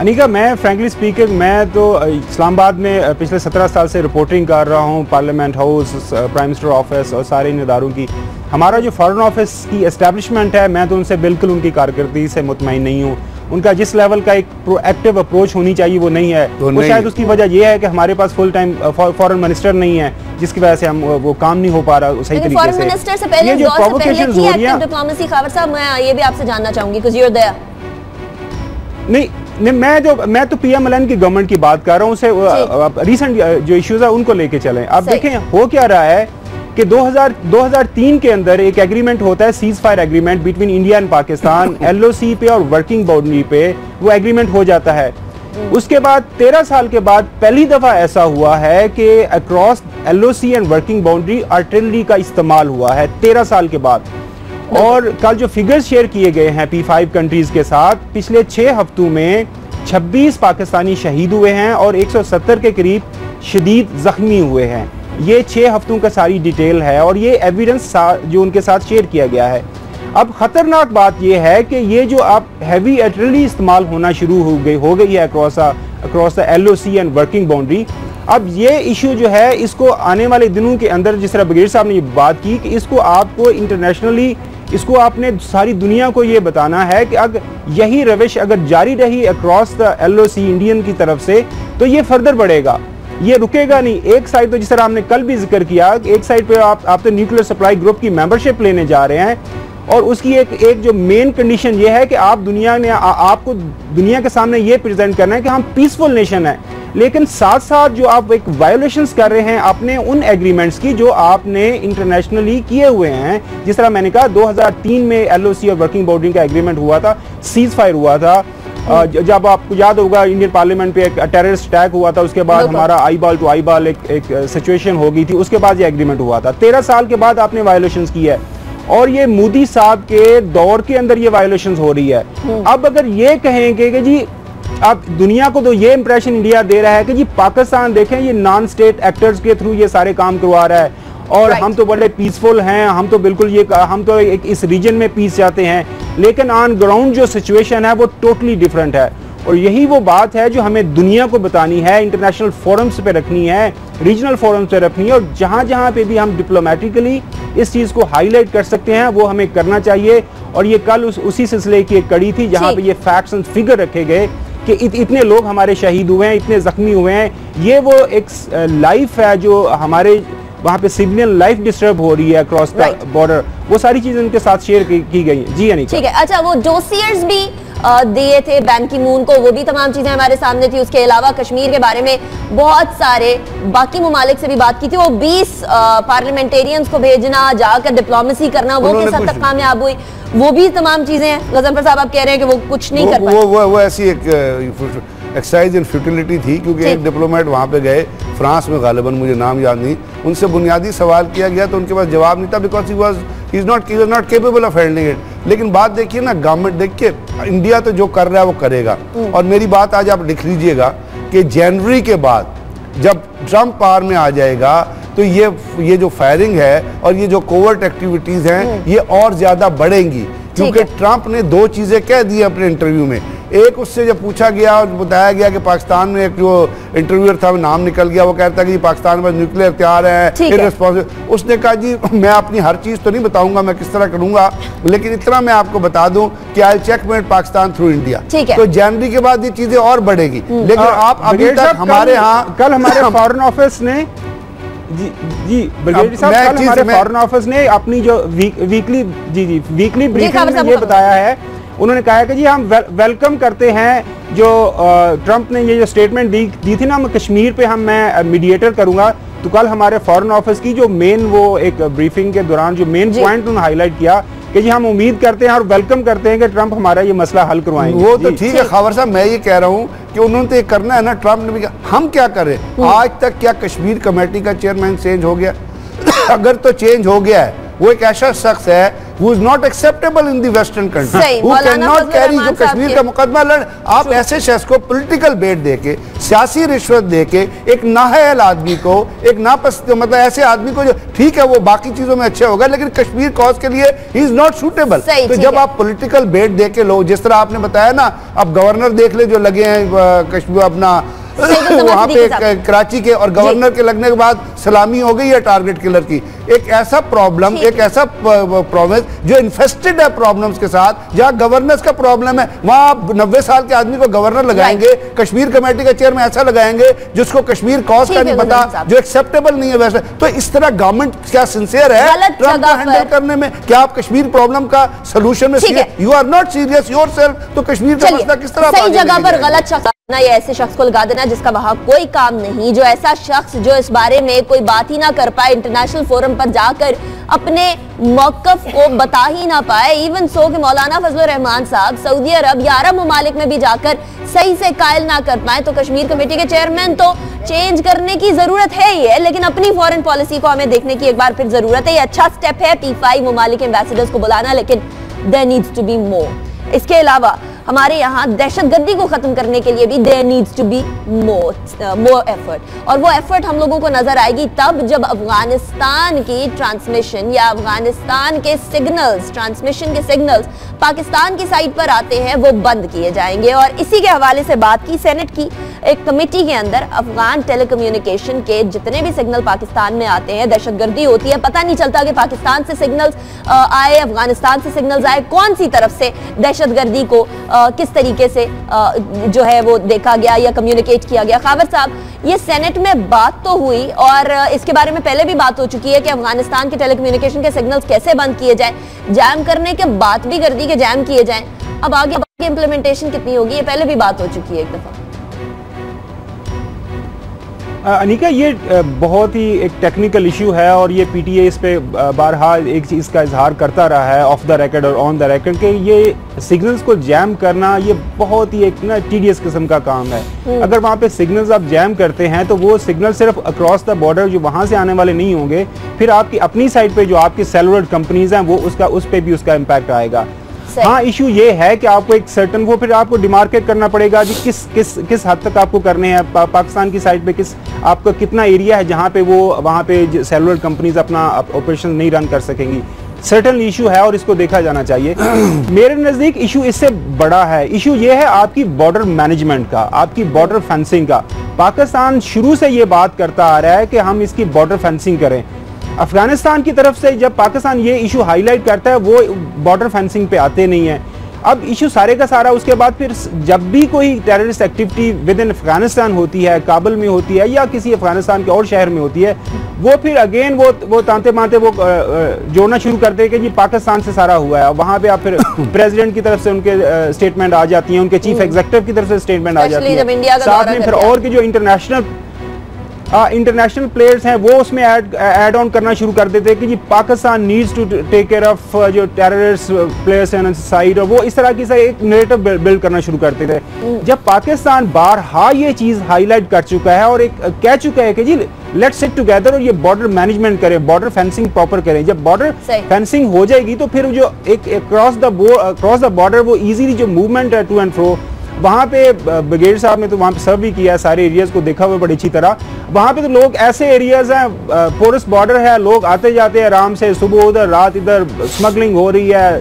انیکا، میں فرینکلی اسپیکر میں تو اسلام آباد میں پچھلے سترہ سال سے رپورٹنگ کر رہا ہوں parliament house prime minister office اور سارے ان اداروں کی۔ ہمارا جو فارن آفس کی اسٹیبلشمنٹ ہے، میں تو ان سے بالکل ان کی کارکردگی سے مطمئن نہیں ہوں۔ ان کا جس لیول کا ایک پرو ایکٹیو اپروچ ہونی چاہیے وہ نہیں ہے۔ وہ شاید اس کی وجہ یہ ہے کہ ہمارے پاس فل ٹائم فورن منسٹر نہیں ہے جس کی وجہ سے ہم وہ کام نہیں ہو پا رہا صحیح طریقے سے۔ یہ جو پرووکیشنز ہو رہی ہیں۔ ڈپلومیسی خاور صاحب میں یہ بھی آپ سے جاننا چاہوں گی کیونکہ یو دیئر نہیں نہیں میں جو میں تو پی ایم ایل این کی گورنمنٹ کی بات کر رہا ہوں اسے ریسنٹ جو ایشوز ہیں ان کو لے کے چلیں۔ صحیح۔ دیکھیں ہو کیا رہا ہے؟ کہ دو ہزار دو ہزار تین کے اندر ایک ایگریمنٹ ہوتا ہے ceasefire agreement between India and Pakistan L O C پہ اور ورکنگ باؤنڈری پہ وہ ایگریمنٹ ہو جاتا ہے۔ اس کے بعد تیرہ سال کے بعد پہلی دفعہ ایسا ہوا ہے کہ across L O C and working boundary artillery کا استعمال ہوا ہے تیرہ سال کے بعد۔ اور کل جو فگرز شیئر کیے گئے ہیں پی فائیو کنٹریز کے ساتھ پچھلے چھ ہفتوں میں چھبیس پاکستانی شہید ہوئے ہیں اور ایک سو ستر کے قریب شدید زخمی ہوئے ہیں۔ یہ چھ ہفتوں کا ساری ڈیٹیل ہے اور یہ ایویڈنس جو ان کے ساتھ شیئر کیا گیا ہے۔ اب خطرناک بات یہ ہے کہ یہ جو اب ہیوی ایٹرلی استعمال ہونا شروع ہو گئی ہو گئی ہے across across the L O C and working boundary اب یہ ایشو جو ہے اس کو آنے والے دنوں کے اندر جس طرح بغیر صاحب نے یہ بات کی کہ اس کو آپ کو انٹرنیشنلی اس کو آپ نے ساری دنیا کو یہ بتانا ہے کہ اگر یہی روش اگر جاری رہی across the L O C Indian کی طرف سے تو یہ فردر بڑھے گا۔ یہ رکے گا نہیں۔ ایک سائڈ تو جس طرح ہم نے کل بھی ذکر کیا، ایک سائڈ پہ آپ آپ تو نیوکلیر سپلائی گروپ کی ممبرشپ لینے جا رہے ہیں۔ اور اس کی ایک ایک جو مین کنڈیشن یہ ہے کہ آپ دنیا میں آپ کو دنیا کے سامنے یہ پریزنٹ کرنا ہے کہ ہم پیسفل نیشن ہیں۔ لیکن ساتھ ساتھ جو آپ ایک وائلیشنز کر رہے ہیں اپنے ان ایگریمنٹس کی جو آپ نے انٹرنیشنلی کیے ہوئے ہیں۔ جس طرح میں نے کہا، دو ہزار تین میں ایل او سی اور ورکنگ باؤنڈری کا ایگریمنٹ ہوا تھا سیز فائر ہوا تھا۔ جب آپ کو یاد ہوگا انڈین پارلیمنٹ پہ ایک ٹیررسٹ اٹیک ہوا تھا اس کے بعد ہمارا آئی بال ٹو آئی بال ایک سچویشن ہو گئی تھی اس کے بعد یہ ایگریمنٹ ہوا تھا۔ تیرہ سال کے بعد آپ نے وائلیشنز کی ہے۔ اور یہ مودی صاحب کے دور کے اندر یہ وائلیشنز ہو رہی ہے۔ اب اگر یہ کہیں گے کہ جی اب دنیا کو تو یہ امپریشن انڈیا دے رہا ہے کہ جی پاکستان دیکھیں یہ نان سٹیٹ ایکٹرز کے تھرو یہ سارے کام کروا رہا ہے۔ اور ہم تو بڑے پیسفل ہیں ہم تو بالکل یہ ہم تو اس ریجن میں پیس جاتے ہیں۔ لیکن آن گراؤنڈ جو سچویشن ہے وہ ٹوٹلی ڈیفرنٹ ہے۔ اور یہی وہ بات ہے جو ہمیں دنیا کو بتانی ہے انٹرنیشنل فورمز پہ رکھنی ہے ریجنل فورمز پہ رکھنی ہے۔ اور جہاں جہاں پہ بھی ہم ڈپلومیٹیکلی اس چیز کو ہائی لائٹ کر سکتے ہیں وہ ہمیں کرنا چاہیے۔ اور یہ کل اسی سلسلے کی ایک کڑی تھی جہاں پہ یہ فیکٹس اینڈ فگر رکھے گئے کہ اتنے لوگ ہمارے شہید ہوئے ہیں اتنے زخمی ہوئے ہیں۔ یہ وہ ایک لائف ہے جو ہمارے وہاں پہ سیگنل لائف ڈسٹرب ہو رہی ہے اکراس دا بارڈر وہ ساری چیزیں ان کے ساتھ شیئر کی گئی ہیں. جی یعنی ٹھیک ہے. اچھا وہ ڈوسیئرز بھی دیے تھے بین کی مون کو. وہ بھی تمام چیزیں ہمارے سامنے تھی اس کے علاوہ کشمیر کے بارے میں بہت سارے باقی ممالک سے بھی بات کی تھی. وہ بیس پارلیمنٹیرینز کو بھیجنا جا کر ڈپلومیسی کرنا وہ کس حد تک کامیاب ہوئی؟ وہ بھی تمام چیزیں ہیں۔ غزنفر صاحب آپ کہہ رہے ہیں کہ وہ کچھ نہیں کر پائے۔ وہ ایسی ایک ایکسائز ان فیوٹیلیٹی تھی کیونکہ ایک ڈپلومیٹ وہاں پہ گئے فرانس میں غالباً مجھے نام یاد نہیں ان سے بنیادی سوال کیا گیا تو ان کے پاس جواب نہیں تھا because he was is not was not capable of handling it لیکن بات دیکھیے نا گورنمنٹ دیکھیے انڈیا تو جو کر رہا ہے وہ کرے گا اور میری بات آج آپ لکھ لیجیے گا کہ جنوری کے بعد جب ٹرمپ پار میں آ جائے گا تو یہ یہ جو فائرنگ ہے اور یہ جو کوورٹ ایکٹیویٹیز ہیں یہ اور زیادہ بڑھیں گی کیونکہ ٹرمپ نے دو چیزیں کہہ دی اپنے انٹرویو میں ایک اس سے جب پوچھا گیا اور بتایا گیا کہ پاکستان میں ایک جو انٹرویور تھا نام نکل گیا وہ کہتا ہے کہ پاکستان میں نیوکلیر تیار ہے۔ اس نے کہا جی میں اپنی ہر چیز تو نہیں بتاؤں گا میں کس طرح کروں گا لیکن اتنا میں آپ کو بتا دوں کہ I checkmate Pakistan through India تو جنوری کے بعد یہ چیزیں اور بڑھے گی۔ لیکن آپ ابھی تک ہمارے ہاں کل ہمارے فارن آفس نے جی جی بلگیری صاحب کل ہمارے فارن آفس نے اپنی جو ویکلی جی جی ویکلی بریفنگ میں یہ بتایا ہے انہوں نے کہا کہ جی ہم ویلکم کرتے ہیں جو ٹرمپ نے یہ جو سٹیٹمنٹ دی تھی نا کشمیر پہ ہم میں میڈیٹر کروں گا تو کل ہمارے فورن آفس کی جو مین وہ ایک بریفنگ کے دوران جو مین پوائنٹ جی۔ انہوں نے ہائی لائٹ کیا کہ جی ہم امید کرتے ہیں اور ویلکم کرتے ہیں کہ ٹرمپ ہمارا یہ مسئلہ حل کروائیں گے وہ تو جی۔ ٹھیک ہے خبر صاحب میں یہ کہہ رہا ہوں کہ انہوں نے یہ کرنا ہے نا ٹرمپ نے بھی ہم کیا کریں آج تک کیا کشمیر کمیٹی کا چیئرمین چینج ہو گیا *coughs* اگر تو چینج ہو گیا ہے وہ ایک ایسا شخص ہے who is not acceptable in the western country who cannot carry جو کشمیر کا مقدمہ لڑ آپ ایسے شخص کو پولیٹیکل بیٹ دے کے سیاسی رشوت دے کے ایک ناحیل آدمی کو ایک ناپسند مطلب ایسے آدمی کو جو ٹھیک ہے وہ باقی چیزوں میں اچھے ہوگا لیکن کشمیر کاز کے لیے he is not suitable تو جب آپ پولیٹیکل بیٹ دے کے لو جس طرح آپ نے بتایا نا اب گورنر دیکھ لے جو لگے ہیں کشمیر اپنا وہاں پہ کراچی کے اور گورنر کے لگنے کے بعد سلامی ہو گئی ہے ٹارگٹ کلر کی؟ ایک ایسا پرابلم ایک ایسا پروونس جو انفیسٹڈ ہے پرابلمز کے ساتھ جہاں گورننس کا پرابلم ہے وہاں آپ نوے سال کے آدمی کو گورنر لگائیں گے کشمیر کمیٹی کا چیئر میں ایسا لگائیں گے جس کو کشمیر کاس کا نہیں پتا جو ایکسپٹیبل نہیں ہے ویسے۔ تو اس طرح گورنمنٹ کیا سنسیئر ہے؟ ٹرمپ کو ہینڈل کرنے میں کیا آپ کشمیر پرابلم کا سلوشن میں you are not serious yourself تو کشمیر کا مسئلہ کس طرح صحیح جگہ پر غلط شخص نہ یہ ایسے شخص کو لگا دینا جس کا وہاں کوئی کام نہیں، جو ایسا شخص، جو اس بارے میں کوئی بات ہی نہ کر پائے انٹرنیشنل فورم پر جا کر اپنے موقف کو بتا ہی نہ پائے۔ ایون سو کہ مولانا فضل الرحمان صاحب سعودی عرب یا عرب ممالک میں بھی جا کر صحیح سے قائل نہ کر پائے تو کشمیر کمیٹی کے چیئرمین تو چینج کرنے کی ضرورت ہے ہی ہے۔ لیکن اپنی فورن پالیسی کو ہمیں دیکھنے کی ایک بار پھر ضرورت ہے۔ یہ اچھا سٹیپ ہے پی فائی ممالک امبیسڈرز کو بلانا، لیکن there needs to be more اس کے علاوہ ہمارے یہاں دہشت گردی کو ختم کرنے کے لیے بھی there needs to be more, uh, effort. اور وہ ایفرٹ ہم لوگوں کو نظر آئے گی تب جب افغانستان کی ٹرانسمیشن یا افغانستان کے سگنلز ٹرانسمیشن کے سگنلز پاکستان کی سائٹ پر آتے ہیں وہ بند کیے جائیں گے۔ اور اسی کے حوالے سے بات کی سینٹ کی ایک کمیٹی کے اندر افغان ٹیلی کمیونیکیشن کے جتنے بھی سگنل پاکستان میں آتے ہیں دہشت گردی ہوتی ہے پتہ نہیں چلتا کہ پاکستان سے سگنلز آئے افغانستان سے سگنلز آئے کون سی طرف سے دہشت گردی کو کس طریقے سے جو ہے وہ دیکھا گیا یا کمیونیکیٹ کیا گیا۔ خاور صاحب، یہ سینٹ میں بات تو ہوئی اور اس کے بارے میں پہلے بھی بات ہو چکی ہے کہ افغانستان کے ٹیلی کمیونیکیشن کے سگنلز کیسے بند کیے جائیں۔ جیم کرنے کے بات بھی کر دی کہ جیم کیے جائیں۔ اب آگے امپلیمنٹیشن کتنی ہوگی، یہ پہلے بھی بات ہو چکی ہے ایک دفعہ۔ انیکا یہ بہت ہی ایک ٹیکنیکل ایشو ہے اور یہ پی ٹی اے اس پہ بارہا ایک چیز کا اظہار کرتا رہا ہے آف دا ریکڈ اور آن دا ریکڈ کہ یہ سگنلز کو جیم کرنا یہ بہت ہی ایک نا ٹیڈیس قسم کا کام ہے۔ اگر وہاں پہ سگنلز آپ جیم کرتے ہیں تو وہ سگنل صرف اکراس دا بارڈر جو وہاں سے آنے والے نہیں ہوں گے پھر آپ کی اپنی سائٹ پہ جو آپ کی سیلولر کمپنیز ہیں وہ اس کا اس پہ بھی اس کا امپیکٹ آئے گا۔ ہاں ایشو یہ ہے کہ آپ کو ایک سرٹن وہ پھر آپ کو ڈیمارکیٹ کرنا پڑے گا جی کس کس کس حد تک آپ کو کرنے ہیں؟ پاکستان کی سائٹ پہ کس آپ کا کتنا ایریا ہے جہاں پہ وہ وہاں پہ سیلولر کمپنیز اپنا آپریشن نہیں رن کر سکیں گی؟ سرٹن ایشو ہے اور اس کو دیکھا جانا چاہیے۔ *coughs* میرے نزدیک ایشو اس سے بڑا ہے۔ ایشو یہ ہے آپ کی بارڈر مینجمنٹ کا آپ کی بارڈر فینسنگ کا۔ پاکستان شروع سے یہ بات کرتا آ رہا ہے کہ ہم اس کی بارڈر فینسنگ کریں۔ افغانستان کی طرف سے جب پاکستان یہ ایشو ہائی لائٹ کرتا ہے وہ بارڈر فینسنگ پہ آتے نہیں ہیں۔ اب ایشو سارے کا سارا اس کے بعد پھر جب بھی کوئی terrorist activity within Afghanistan ہوتی ہے کابل میں ہوتی ہے یا کسی افغانستان کے اور شہر میں ہوتی ہے وہ پھر اگین وہ وہ تانتے مانتے وہ جوڑنا شروع کرتے کہ جی پاکستان سے سارا ہوا ہے۔ وہاں پہ آپ پھر *coughs* پریزیڈنٹ کی طرف سے ان کے اسٹیٹمنٹ آ جاتی ہیں ان کے چیف ایگزیکٹو کی طرف سے اسٹیٹمنٹ آ جاتی ہے ساتھ میں پھر اور کے جو انٹرنیشنل انٹرنیشنل پلیئرز ہیں وہ اس میں ایڈ آن کرنا شروع کر دیتے کہ جی Pakistan needs to take care of جو ٹیررس پلیئرز ہیں سائڈ اور وہ اس طرح کی ایک نیریٹو بلڈ کرنا شروع کرتے تھے جب پاکستان بارہا یہ چیز ہائی لائٹ کر چکا ہے اور ایک کہہ چکا ہے کہ جی لیٹ سٹ ٹوگیدر اور یہ بارڈر مینجمنٹ کریں بارڈر فینسنگ پراپر کریں۔ جب بارڈر فینسنگ ہو جائے گی تو پھر جو ایک کراس دا بارڈر وہ ایزیلی جو موومنٹ ہے ٹو اینڈ فرو وہاں پہ بگیڈ صاحب نے تو وہاں پہ سب بھی کیا سارے ایریاز کو دیکھا ہوئے بڑی اچھی طرح۔ وہاں پہ تو لوگ ایسے ایریاز ہیں پورس بارڈر ہے لوگ آتے جاتے ہیں آرام سے صبح ادھر رات ادھر سمگلنگ ہو رہی ہے۔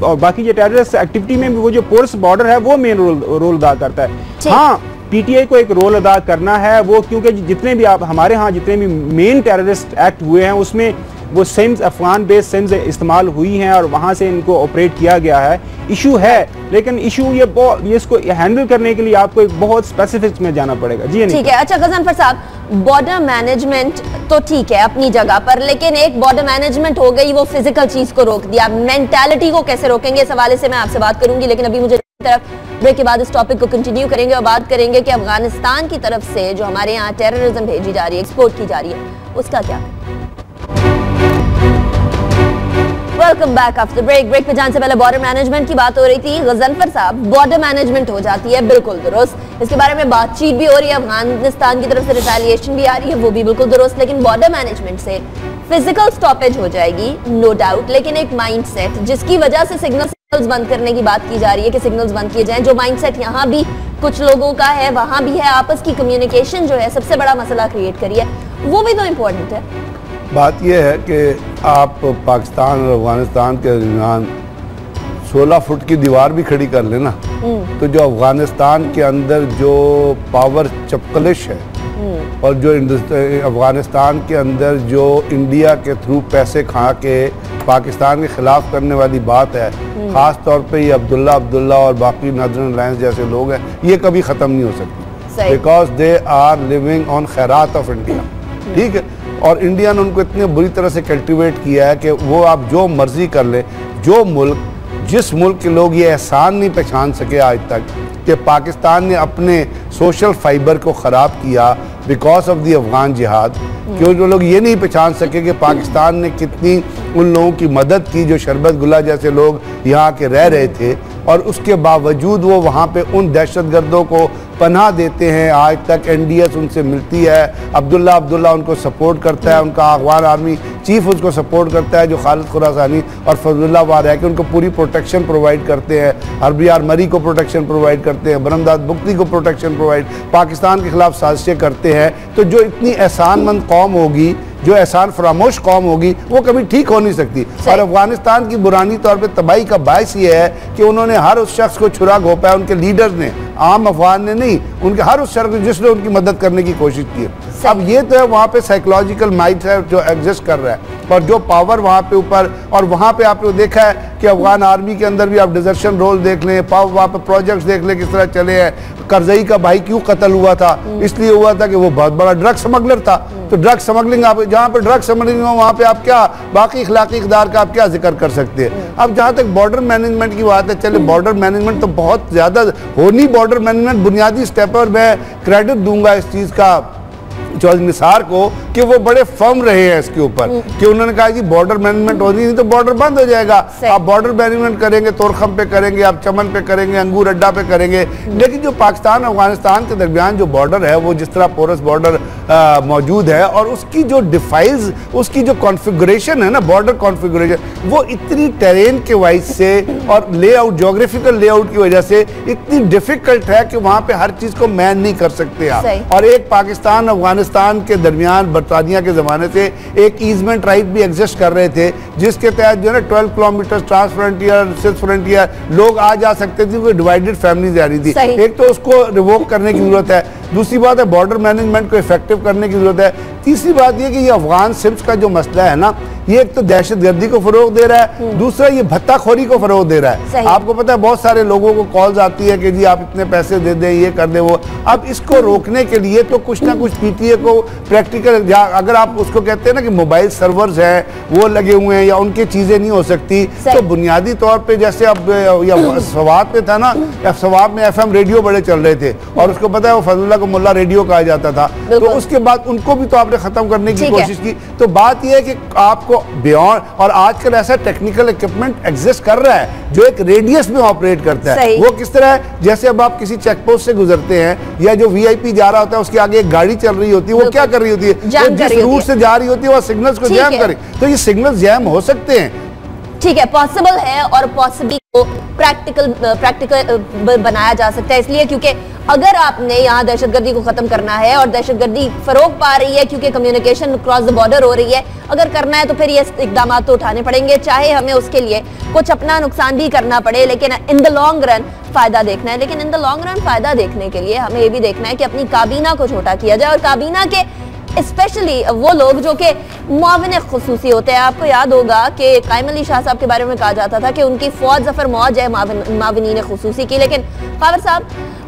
اور باقی جو ٹیررس ایکٹیویٹی میں بھی وہ جو پورس بارڈر ہے وہ مین رول ادا کرتا ہے۔ ہاں پی ٹی آئی کو ایک رول ادا کرنا ہے، وہ کیونکہ جتنے بھی آپ ہمارے ہاں جتنے بھی مین ٹیررسٹ ایکٹ ہوئے ہیں، اس میں وہ سمز افغان بیس سمز استعمال ہوئی ہیں اور وہاں سے ان کو آپریٹ کیا گیا ہے۔ ایشو ہے، لیکن ایشو یہ یہ اس کو ہینڈل کرنے کے لیے آپ کو ایک بہت اسپیسیفکس میں جانا پڑے گا۔ جی ٹھیک ہے۔ اچھا غزنفر صاحب بارڈر مینجمنٹ تو ٹھیک ہے اپنی جگہ پر، لیکن ایک بارڈر مینجمنٹ ہو گئی، وہ فزیکل چیز کو روک دیا۔ مینٹالٹی کو کیسے روکیں گے؟ اس حوالے سے میں آپ سے بات کروں گی، لیکن ابھی مجھے طرف بریک کے بعد اس ٹاپک کو کنٹینیو کریں گے اور بات کریں گے کہ افغانستان کی طرف سے جو ہمارے یہاں ٹیررزم بھیجی جا رہی ہے ایکسپورٹ کی جا رہی ہے، اس کا کیا؟ Welcome back after break break پہ جان سے پہلے بارڈر مینجمنٹ کی بات ہو رہی تھی۔ غزنفر صاحب بارڈر مینجمنٹ ہو جاتی ہے، بالکل درست۔ اس کے بارے میں بات چیت بھی ہو رہی ہے، افغانستان کی طرف سے ریٹیلیشن بھی آ رہی ہے، وہ بھی بالکل درست۔ لیکن بارڈر مینجمنٹ سے فزیکل سٹاپیج ہو جائے گی نو ڈاؤٹ لیکن ایک مائنڈ سیٹ جس کی وجہ سے سگنل بند کرنے کی بات کی جا رہی ہے کہ سگنلز بند کیے جائیں۔ جو مائنڈ سیٹ یہاں بھی کچھ لوگوں کا ہے وہاں بھی ہے۔ آپس کی کمیونیکیشن جو ہے سب سے بڑا مسئلہ کریٹ کری ہے۔ وہ بھی تو امپورٹنٹ ہے۔ بات یہ ہے کہ آپ پاکستان اور افغانستان کے درمیان سولہ فٹ کی دیوار بھی کھڑی کر لینا۔ تو جو افغانستان کے اندر جو پاور چپکلش ہے اور جو افغانستان کے اندر جو انڈیا کے تھرو پیسے کھا کے پاکستان کے خلاف کرنے والی بات ہے خاص طور پہ یہ عبداللہ عبداللہ اور باقی نادرن الائنس جیسے لوگ ہیں یہ کبھی ختم نہیں ہو سکتی۔ Because they are living on خیرات آف انڈیا ٹھیک ہے؟ اور انڈیا نے ان کو اتنے بری طرح سے کلٹیویٹ کیا ہے کہ وہ آپ جو مرضی کر لیں جو ملک جس ملک کے لوگ یہ احسان نہیں پہچان سکے آج تک کہ پاکستان نے اپنے سوشل فائبر کو خراب کیا بیکاز آف دی افغان جہاد کیوں جو لوگ یہ نہیں پہچان سکے کہ پاکستان نے کتنی ان لوگوں کی مدد کی جو شربت گلہ جیسے لوگ یہاں کے رہ رہے تھے اور اس کے باوجود وہ وہاں پہ ان دہشت گردوں کو پناہ دیتے ہیں، آج تک این ڈی ایس ان سے ملتی ہے، عبداللہ عبداللہ ان کو سپورٹ کرتا ہے، ان کا افغان آرمی چیف اس کو سپورٹ کرتا ہے جو خالد خراسانی اور فضل اللہ وار ہے کہ ان کو پوری پروٹیکشن پرووائڈ کرتے ہیں۔ عربی آر مری کو پروٹیکشن پرووائڈ کرتے ہیں برمداد بکتی کو پروٹیکشن پرووائڈ پاکستان کے خلاف سازشیں کرتے ہیں۔ تو جو اتنی احسان مند قوم ہوگی جو احسان فراموش قوم ہوگی وہ کبھی ٹھیک ہو نہیں سکتی۔ اور افغانستان کی برانی طور پہ تباہی کا باعث یہ ہے کہ انہوں نے ہر اس شخص کو چھرا گھوپا ہے ان کے لیڈرز نے عام افغان نے نہیں ان کے ہر اس شخص جس نے ان کی مدد کرنے کی کوشش کی ہے۔ اب یہ تو ہے وہاں پہ سائیکلوجیکل مائٹ ہے جو ایگزسٹ کر رہا ہے۔ اور جو پاور وہاں پہ اوپر اور وہاں پہ آپ نے دیکھا ہے کہ افغان آرمی کے اندر بھی آپ ڈیزرشن رول دیکھ لیں وہاں پہ پروجیکٹس دیکھ لیں کس طرح چلے ہیں۔ کرزئی کا بھائی کیوں قتل ہوا تھا؟ اس لیے ہوا تھا کہ وہ بہت بڑا ڈرگ سمگلر تھا۔ تو ڈرگ سمگلنگ آپ جہاں پہ ڈرگ سمگلنگ ہو وہاں پہ آپ کیا باقی اخلاقی اقدار کا آپ کیا ذکر کر سکتے ہیں؟ اب جہاں تک بارڈر مینجمنٹ کی بات ہے چلے بارڈر مینجمنٹ تو بہت زیادہ ہونی بارڈر مینجمنٹ بنیادی سٹیپ پر میں کریڈٹ دوں گا اس چیز کا۔ چوہد نثار کو کہ وہ بڑے فرم رہے ہیں اس کے اوپر کہ انہوں نے کہا جی بارڈر مینجمنٹ ہونی نہیں تو بارڈر بند ہو جائے گا۔ آپ بارڈر مینجمنٹ کریں گے تورخم پہ کریں گے آپ چمن پہ کریں گے انگور اڈا پہ کریں گے۔ لیکن جو پاکستان افغانستان کے درمیان جو بارڈر ہے وہ جس طرح پورس بارڈر موجود ہے اور اس کی جو ڈیفائز اس کی جو کانفیگریشن ہے نا بارڈر کانفیگریشن وہ اتنی ٹیرین کے وائز سے اور lay out geographical lay out کی وجہ سے اتنی ڈیفیکلٹ ہے کہ وہاں پہ ہر چیز کو مین نہیں کر سکتے آپ۔ اور ایک پاکستان افغانستان کے درمیان برطانیہ کے زمانے سے ایک ایزمنٹ رائٹ بھی ایگزسٹ کر رہے تھے جس کے تحت جو ہے نا twelve kilometre trans frontier six frontier لوگ آ جا سکتے تھے وہ ڈیوائیڈڈ فیملیز آ رہی تھی۔ ایک تو اس کو ریووک کرنے کی ضرورت ہے دوسری بات ہے بارڈر مینجمنٹ کو افیکٹو کرنے کی ضرورت ہے۔ تیسری بات یہ کہ یہ افغان سمس کا جو مسئلہ ہے نا یہ ایک تو دہشت گردی کو فروغ دے رہا ہے دوسرا یہ بھتہ خوری کو فروغ دے رہا ہے۔ آپ کو پتہ ہے بہت سارے لوگوں کو کالز آتی ہے کہ جی آپ اتنے پیسے دے دیں یہ کر دیں وہ۔ اب اس کو روکنے کے لیے تو کچھ نہ کچھ پی ٹی اے کو پریکٹیکل اگر آپ اس کو کہتے ہیں نا کہ موبائل سرورز ہیں وہ لگے ہوئے ہیں یا ان کی چیزیں نہیں ہو سکتی تو بنیادی طور پہ جیسے اب سواب پہ تھا نا سواب میں ایف ایم ریڈیو بڑے چل رہے تھے اور اس کو پتہ ہے وہ فضل اللہ کو ملا ریڈیو کہا جاتا تھا۔ تو اس کے بعد ان کو بھی تو آپ نے ختم کرنے کی کوشش کی۔ تو بات یہ ہے کہ آپ کو بیونڈ اور آج کل ایسا ٹیکنیکل اکیپمنٹ ایگزسٹ کر رہا ہے جو ایک ریڈیس میں آپریٹ کرتا ہے۔ وہ کس طرح ہے؟ جیسے اب آپ کسی چیک پوسٹ سے گزرتے ہیں یا جو وی آئی پی جا رہا ہوتا ہے اس کی آگے ایک گاڑی چل رہی ہوتی ہے وہ کیا کر رہی ہوتی ہے؟ جس روٹ سے جا رہی ہوتی ہے وہ سگنلز کو جیم کرے تو یہ سگنلز جیم ہو سکتے ہیں۔ ٹھیک ہے پاسبل ہے اور پاسبلی کو پریکٹیکل پریکٹیکل uh, uh, بنایا جا سکتا ہے۔ اس لیے کیونکہ اگر آپ نے یہاں دہشت گردی کو ختم کرنا ہے اور دہشت گردی فروغ پا رہی ہے کیونکہ کمیونیکیشن کراس دا بارڈر ہو رہی ہے، اگر کرنا ہے تو پھر یہ اقدامات تو اٹھانے پڑیں گے۔ چاہے ہمیں اس کے لیے کچھ اپنا نقصان بھی کرنا پڑے، لیکن ان دا لانگ رن فائدہ دیکھنا ہے۔ لیکن ان دا لانگ رن فائدہ دیکھنے کے لیے ہمیں یہ بھی دیکھنا ہے کہ اپنی کابینہ کو چھوٹا کیا جائے۔ اور کابینہ کے اسپیشلی uh, وہ لوگ جو کہ معاون خصوصی ہوتے ہیں۔ آپ کو یاد ہوگا کہ قائم علی شاہ صاحب کے بارے میں کہا جاتا تھا کہ ان کی فوج ظفر موج ہے معاونین خصوصی کی۔ لیکن خاور صاحب،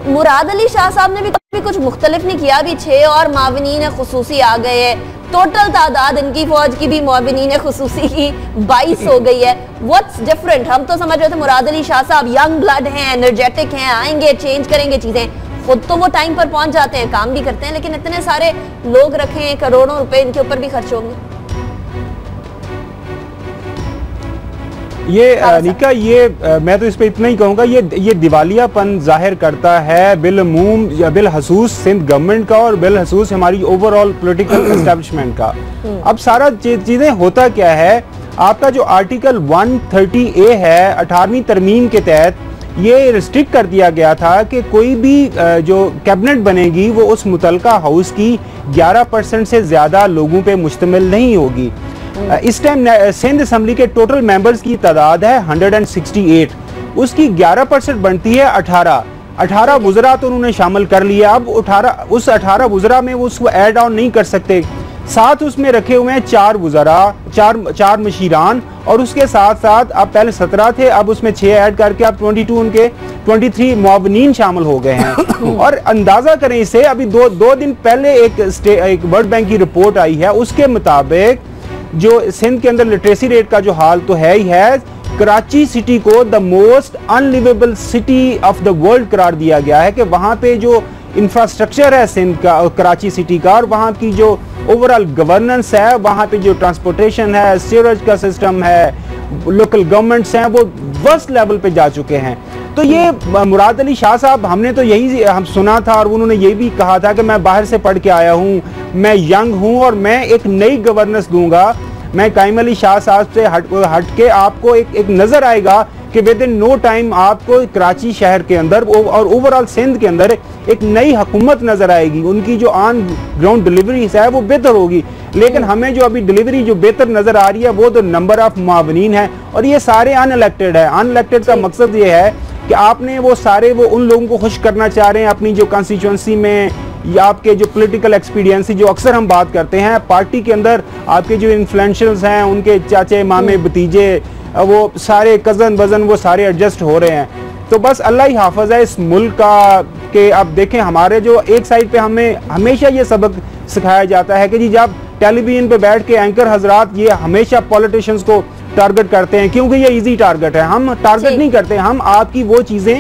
مراد علی شاہ صاحب نے بھی کبھی کچھ مختلف نہیں کیا۔ بھی چھ اور معاونین خصوصی آ گئے ہیں۔ ٹوٹل تعداد ان کی فوج کی بھی معاونین خصوصی کی بائیس ہو گئی ہے۔ What's different ہم تو سمجھ رہے تھے مراد علی شاہ صاحب ینگ بلڈ ہیں انرجیٹک ہیں، آئیں گے چینج کریں گے چیزیں۔ خود تو وہ ٹائم پر پہنچ جاتے ہیں کام بھی کرتے ہیں لیکن اتنے سارے لوگ رکھے ہیں کروڑوں روپے ان کے اوپر بھی خرچ ہوں گے۔ یہ نیکا یہ میں تو اس پہ اتنا ہی کہوں گا یہ دیوالیہ پن ظاہر کرتا ہے بالعموم یا بالحسوس سندھ گورنمنٹ کا اور بالحسوس ہماری اوور آل پولیٹیکل اسٹیبلشمنٹ کا۔ اب سارا چیزیں ہوتا کیا ہے آپ کا جو آرٹیکل 130 اے ہے اٹھارہویں ترمیم کے تحت یہ ریسٹرکٹ کر دیا گیا تھا کہ کوئی بھی جو کیبنٹ بنے گی، وہ اس متعلقہ ہاؤس کی گیارہ پرسنٹ سے زیادہ لوگوں پہ مشتمل نہیں ہوگی۔ اس ٹائم سندھ اسمبلی کے ٹوٹل ممبرز کی تعداد ہے 168 اس کی گیارہ پرسنٹ بنتی ہے اٹھارہ۔ اٹھارہ وزراء تو انہوں نے شامل کر لیا۔ اب اٹھارہ، اس اٹھارہ وزراء میں وہ اس کو ایڈ آن نہیں کر سکتے۔ ساتھ اس میں رکھے ہوئے ہیں چار وزراء چار چار مشیران اور اس کے ساتھ ساتھ اب پہلے سترہ تھے اب اس میں چھ ایڈ کر کے اب ٹوئنٹی ٹو ان کے ٹوئنٹی تھری معاونین شامل ہو گئے ہیں۔ *coughs* اور اندازہ کریں اسے ابھی دو دو دن پہلے ایک ایک ورلڈ بینک کی رپورٹ آئی ہے۔ اس کے مطابق جو سندھ کے اندر لٹریسی ریٹ کا جو حال تو ہے ہی ہے کراچی سٹی کو the most unlivable city of the world قرار دیا گیا ہے کہ وہاں پہ جو انفراسٹرکچر ہے سندھ کا کراچی سٹی کا اور وہاں کی جو اوورال گورننس ہے، وہاں پہ جو ٹرانسپورٹیشن ہے سیورج کا سسٹم ہے لوکل گورنمنٹس ہیں، وہ ورسٹ لیول پہ جا چکے ہیں۔ تو یہ مراد علی شاہ صاحب، ہم نے تو یہی ہم سنا تھا اور انہوں نے یہ بھی کہا تھا کہ میں باہر سے پڑھ کے آیا ہوں، میں ینگ ہوں اور میں ایک نئی گورننس دوں گا۔ میں قائم علی شاہ صاحب سے ہٹ کے آپ کو ایک نظر آئے گا کہ ود ان نو ٹائم آپ کو کراچی شہر کے اندر اور اوورال سندھ کے اندر ایک نئی حکومت نظر آئے گی۔ ان کی جو آن گراؤنڈ ڈلیوریز ہے وہ بہتر ہوگی۔ لیکن ہمیں جو ابھی ڈلیوری جو بہتر نظر آ رہی ہے وہ تو نمبر آف معاونین ہے اور یہ سارے ان الیکٹڈ ہے ان الیکٹڈ کا مقصد یہ ہے کہ آپ نے وہ سارے وہ ان لوگوں کو خوش کرنا چاہ رہے ہیں۔ اپنی جو کانسٹیچوئنسی میں یا آپ کے جو پولیٹیکل ایکسپیرینسی جو اکثر ہم بات کرتے ہیں پارٹی کے اندر آپ کے جو انفلوئنشلز ہیں ان کے چاچے مامے بتیجے وہ سارے کزن وزن وہ سارے ایڈجسٹ ہو رہے ہیں تو بس اللہ ہی حافظ ہے اس ملک کا کہ آپ دیکھیں ہمارے جو ایک سائڈ پہ ہمیں ہمیشہ یہ سبق سکھایا جاتا ہے کہ جی جب ٹیلی ویژن پہ بیٹھ کے اینکر حضرات یہ ہمیشہ پولیٹیشنز کو ٹارگٹ کرتے ہیں کیونکہ یہ ایزی ٹارگٹ ہے ہم ٹارگٹ جی۔ نہیں کرتے ہم آپ کی وہ چیزیں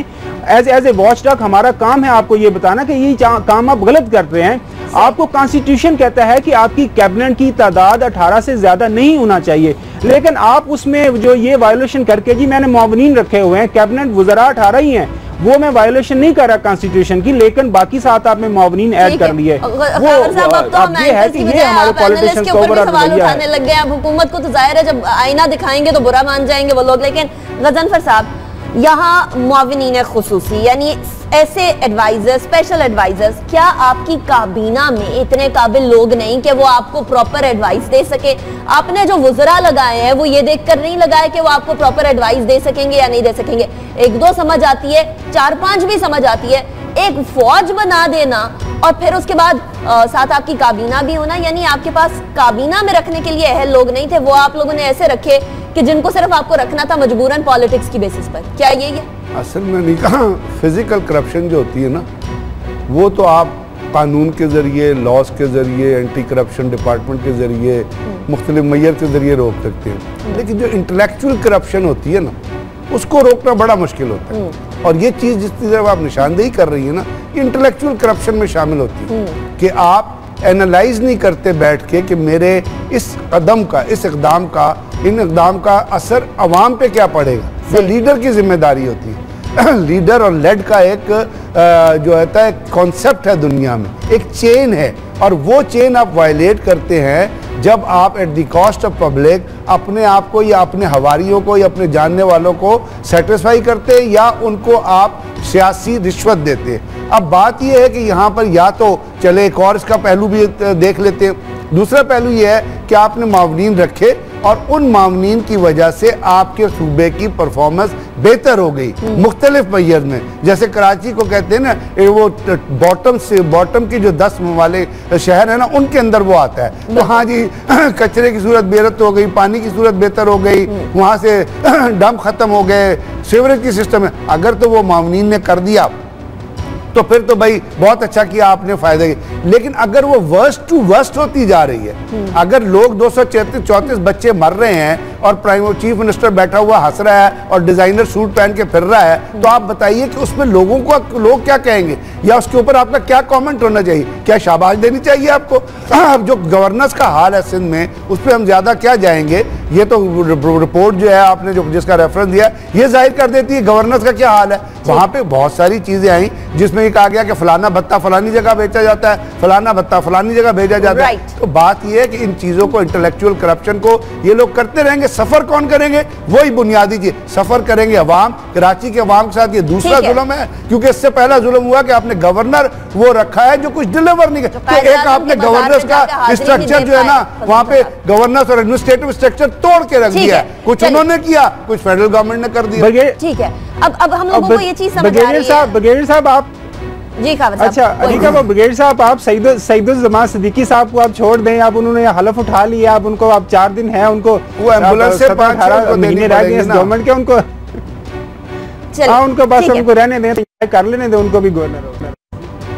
ایز ایز اے واچ ڈاک ہمارا کام ہے آپ کو یہ بتانا کہ یہ کام آپ غلط کرتے ہیں۔ آپ کو کانسٹیٹیوشن کہتا ہے کہ آپ کی کیبنٹ کی تعداد اٹھارہ سے زیادہ نہیں ہونا چاہیے۔ لیکن آپ اس میں جو یہ وائلوشن کر کے جی میں نے معاونین رکھے ہوئے ہیں۔ کیبنٹ وزراء اٹھارہ ہی ہیں۔ وہ میں وائلوشن نہیں کر رہا کانسٹیٹیوشن کی لیکن باقی ساتھ آپ میں معاونین ایڈ کر لیے۔ وہ اب یہ ہے کہ یہ ہمارے پولیٹیشن کو اٹھانے لگ گئے اب حکومت کو تو ظاہر ہے جب آئینہ دکھائیں گے تو برا مان جائیں گے وہ لوگ۔ لیکن غزنفر صاحب یہاں معاونین خصوصی یعنی ایسے ایڈوائزر اسپیشل ایڈوائزر کیا آپ کی کابینہ میں اتنے قابل لوگ نہیں کہ وہ آپ کو پراپر ایڈوائز دے سکے؟ آپ نے جو وزراء لگائے ہیں، وہ یہ دیکھ کر نہیں لگائے کہ وہ آپ کو پراپر ایڈوائز دے سکیں گے یا نہیں دے سکیں گے؟ ایک دو سمجھ آتی ہے، چار پانچ بھی سمجھ آتی ہے ایک فوج بنا دینا اور پھر اس کے بعد ساتھ آپ کی کابینہ بھی ہونا یعنی آپ کے پاس کابینہ میں رکھنے کے لیے اہل لوگ نہیں تھے وہ آپ لوگوں نے ایسے رکھے کہ جن کو صرف آپ کو رکھنا تھا مجبوراً پالیٹکس کی بیسس پر۔ کیا یہ یہ اصل میں نہیں کہا فزیکل کرپشن جو ہوتی ہے نا وہ تو آپ قانون کے ذریعے لاس کے ذریعے اینٹی کرپشن ڈپارٹمنٹ کے ذریعے مختلف میئر کے ذریعے روک سکتے ہیں۔ لیکن جو انٹلیکچول کرپشن ہوتی ہے نا اس کو روکنا بڑا مشکل ہوتا ہے۔ اور یہ چیز جس طرح آپ نشاندہی کر رہی ہیں نا یہ انٹلیکچول کرپشن میں شامل ہوتی ہے کہ آپ اینالائز نہیں کرتے بیٹھ کے کہ میرے اس قدم کا اس اقدام کا ان اقدام کا اثر عوام پہ کیا پڑے گا۔ یہ لیڈر کی ذمہ داری ہوتی ہے۔ *clears throat* لیڈر اور لیڈ کا ایک جو ہے کانسیپٹ ہے دنیا میں۔ ایک چین ہے۔ اور وہ چین آپ وائلیٹ کرتے ہیں جب آپ at the cost of public اپنے آپ کو یا اپنے ہواریوں کو یا اپنے جاننے والوں کو سیٹسفائی کرتے یا ان کو آپ سیاسی رشوت دیتے۔ اب بات یہ ہے کہ یہاں پر یا تو چلے ایک اور اس کا پہلو بھی دیکھ لیتے۔ ہیں دوسرا پہلو یہ ہے کہ آپ نے معاونین رکھے اور ان معاونین کی وجہ سے آپ کے صوبے کی پرفارمنس بہتر ہو گئی مختلف میئر میں۔ جیسے کراچی کو کہتے ہیں نا وہ باٹم سے باٹم کی جو دس والے شہر ہیں نا ان کے اندر وہ آتا ہے۔ تو ہاں جی کچرے کی صورت بہتر ہو گئی پانی کی صورت بہتر ہو گئی وہاں سے *clears throat* ڈم ختم ہو گئے سیوریج کی سسٹم ہے۔ اگر تو وہ معاونین نے کر دیا تو پھر تو بھائی بہت اچھا کیا آپ نے فائدہ لیکن اگر وہ ورسٹ ٹو ورسٹ ہوتی جا رہی ہے، اگر لوگ دو سو چینتیس، چونتیس بچے مر رہے ہیں اور چیف منسٹر بیٹھا ہوا ہنس رہا ہے اور ڈیزائنر سوٹ پہن کے پھر رہا ہے، تو آپ بتائیے کہ اس میں لوگوں کو لوگ کیا کہیں گے؟ یا اس کے اوپر آپ کا کیا کامنٹ ہونا چاہیے؟ کیا شاباش دینی چاہیے آپ کو؟ جو گورننس کا حال ہے سندھ میں، اس پہ ہم زیادہ کیا جائیں گے؟ یہ تو رپورٹ جو ہے آپ نے جو جس کا ریفرنس دیا یہ ظاہر کر دیتی ہے گورننس کا کیا حال ہے۔ وہاں پہ بہت ساری چیزیں آئیں جس میں یہ کہا گیا کہ فلانا بتہ فلانی جگہ بیچا جاتا ہے فلانا بتہ فلانی جگہ بھیجا جاتا ہے۔ تو بات یہ ہے کہ ان چیزوں کو انٹلیکچول کرپشن کو یہ لوگ کرتے رہیں گے۔ سفر کون کریں گے؟ وہی بنیادی چیز۔ سفر کریں گے عوام کراچی کے عوام کے ساتھ یہ دوسرا ظلم ہے کیونکہ اس سے پہلا ظلم ہوا کہ آپ نے گورنر وہ رکھا ہے جو کچھ ڈیلیور نہیں کر ایک آپ نے گورنرز کا اسٹرکچر جو ہے نا وہاں پہ گورنرز اور ایڈمنسٹریٹو اسٹرکچر توڑ کے رکھ دیا ہے کچھ انہوں نے کیا کچھ فیڈرل گورنمنٹ نے کر دیا۔ ٹھیک ہے۔ اب اب ہم لوگوں کو یہ چیز سمجھ آ بگیڑیل رہی ہے۔ بگیڑیل صاحب آپ جی صاحب اچھا کوئی علی کا بگیڑ صاحب آپ سعید سعید الزمان صدیقی صاحب کو آپ چھوڑ دیں آپ انہوں نے حلف اٹھا لیا آپ ان کو آپ چار دن ہیں ان کو وہ ایمبولینس سے پانچ مہینے رہ پڑے گئے گی اس نا۔ گورنمنٹ کے ان کو ہاں ان کو بس۔ ان کو رہنے دیں کر لینے دیں ان کو بھی گورنر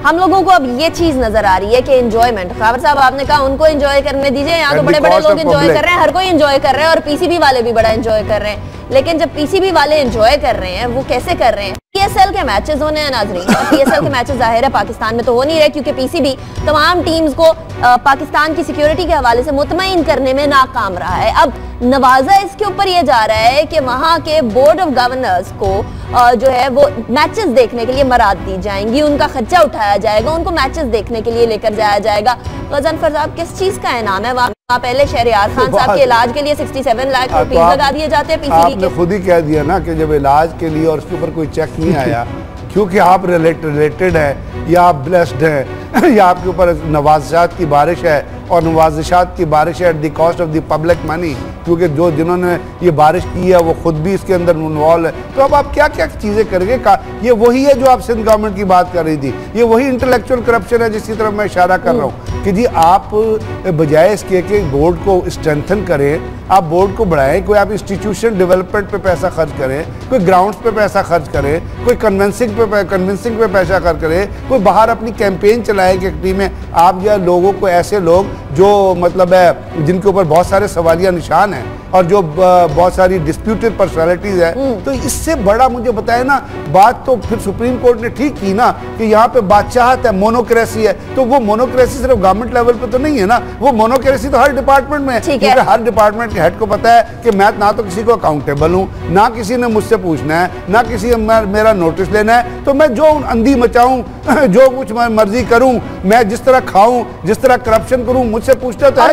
ہم لوگوں کو اب یہ چیز نظر آ رہی ہے کہ انجوائمنٹ خاور صاحب آپ نے کہا ان کو انجوائے کرنے دیجیے یہاں تو بڑے بڑے لوگ انجوائے. کر رہے ہیں ہر کوئی انجوائے کر رہے ہیں اور پی سی بی والے بھی بڑا انجوائے کر رہے ہیں۔ لیکن جب پی سی بی والے انجوائے کر رہے ہیں وہ کیسے کر رہے ہیں؟ پی ایس ایل کے میچز ہونے ہیں ناظرین. پی ایس ایل کے میچز ظاہر ہے پاکستان میں تو ہو نہیں رہے کیونکہ پی سی بی تمام ٹیمز کو پاکستان کی سیکیورٹی کے حوالے سے مطمئن کرنے میں ناکام رہا ہے. اب نوازا اس کے اوپر یہ جا رہا ہے کہ وہاں کے بورڈ آف گورنرز کو جو ہے وہ میچز دیکھنے کے لیے مراد دی جائیں گی. ان کا خرچہ اٹھایا جائے گا، ان کو میچز دیکھنے کے لیے لے کر جایا جائے گا. غزن صاحب کس چیز کا انعام ہے؟ وہاں پہلے شہریار خان صاحب کے علاج کے لیے 67 لاکھ روپیز لگا دیے جاتے ہیں پی سی آپ نے خود ہی کہہ دیا نا کہ جب علاج کے لیے اور اس کے اوپر کوئی چیک نہیں آیا کیونکہ آپ ریلیٹڈ ہیں یا آپ بلیسڈ ہیں۔ *laughs* یا آپ کے اوپر نوازشات کی بارش ہے اور نوازشات کی بارش ہے at the cost of the public money کیونکہ جو جنہوں نے یہ بارش کی ہے، وہ خود بھی اس کے اندر انوالو ہے۔ تو اب آپ کیا کیا چیزیں کریں گے یہ وہی ہے جو آپ سندھ گورنمنٹ کی بات کر رہی تھی۔ یہ وہی انٹلیکچوئل کرپشن ہے جس کی طرف میں اشارہ کر رہا ہوں۔ کہ جی آپ، بجائے اس کے کہ بورڈ کو اسٹرینتھن کریں، آپ بورڈ کو بڑھائیں، کوئی آپ انسٹیٹیوشن ڈیولپمنٹ پہ پیسہ خرچ کریں، کوئی گراؤنڈز پہ پیسہ خرچ کریں، کوئی کنونسنگ پہ کنونسنگ پہ پیسہ خرچ کریں، کوئی باہر اپنی کیمپین چلائیں۔ کہ ٹیم میں آپ یا لوگوں کو ایسے لوگ جو مطلب ہے، جن کے اوپر بہت سارے سوالیہ نشان ہیں اور جو بہت ساری ڈسپیوٹڈ پرسنالٹیز ہیں تو اس سے بڑا مجھے بتائے نا بات تو پھر سپریم کورٹ نے ٹھیک کی نا کہ یہاں پہ بادشاہت ہے مونوکریسی ہے تو وہ مونوکریسی صرف گورنمنٹ لیول پہ تو نہیں ہے نا وہ مونوکریسی تو ہر ڈپارٹمنٹ میں ہے۔ کیونکہ ہر ڈپارٹمنٹ کے ہیڈ کو پتا ہے کہ میں نہ تو کسی کو اکاؤنٹیبل ہوں نہ کسی نے مجھ سے پوچھنا ہے نہ کسی میرا نوٹس لینا ہے تو میں جو اندھی مچاؤں *laughs* جو کچھ میں مرضی کروں میں جس طرح کھاؤں جس طرح کرپشن کروں مجھ سے پوچھتا تو ہے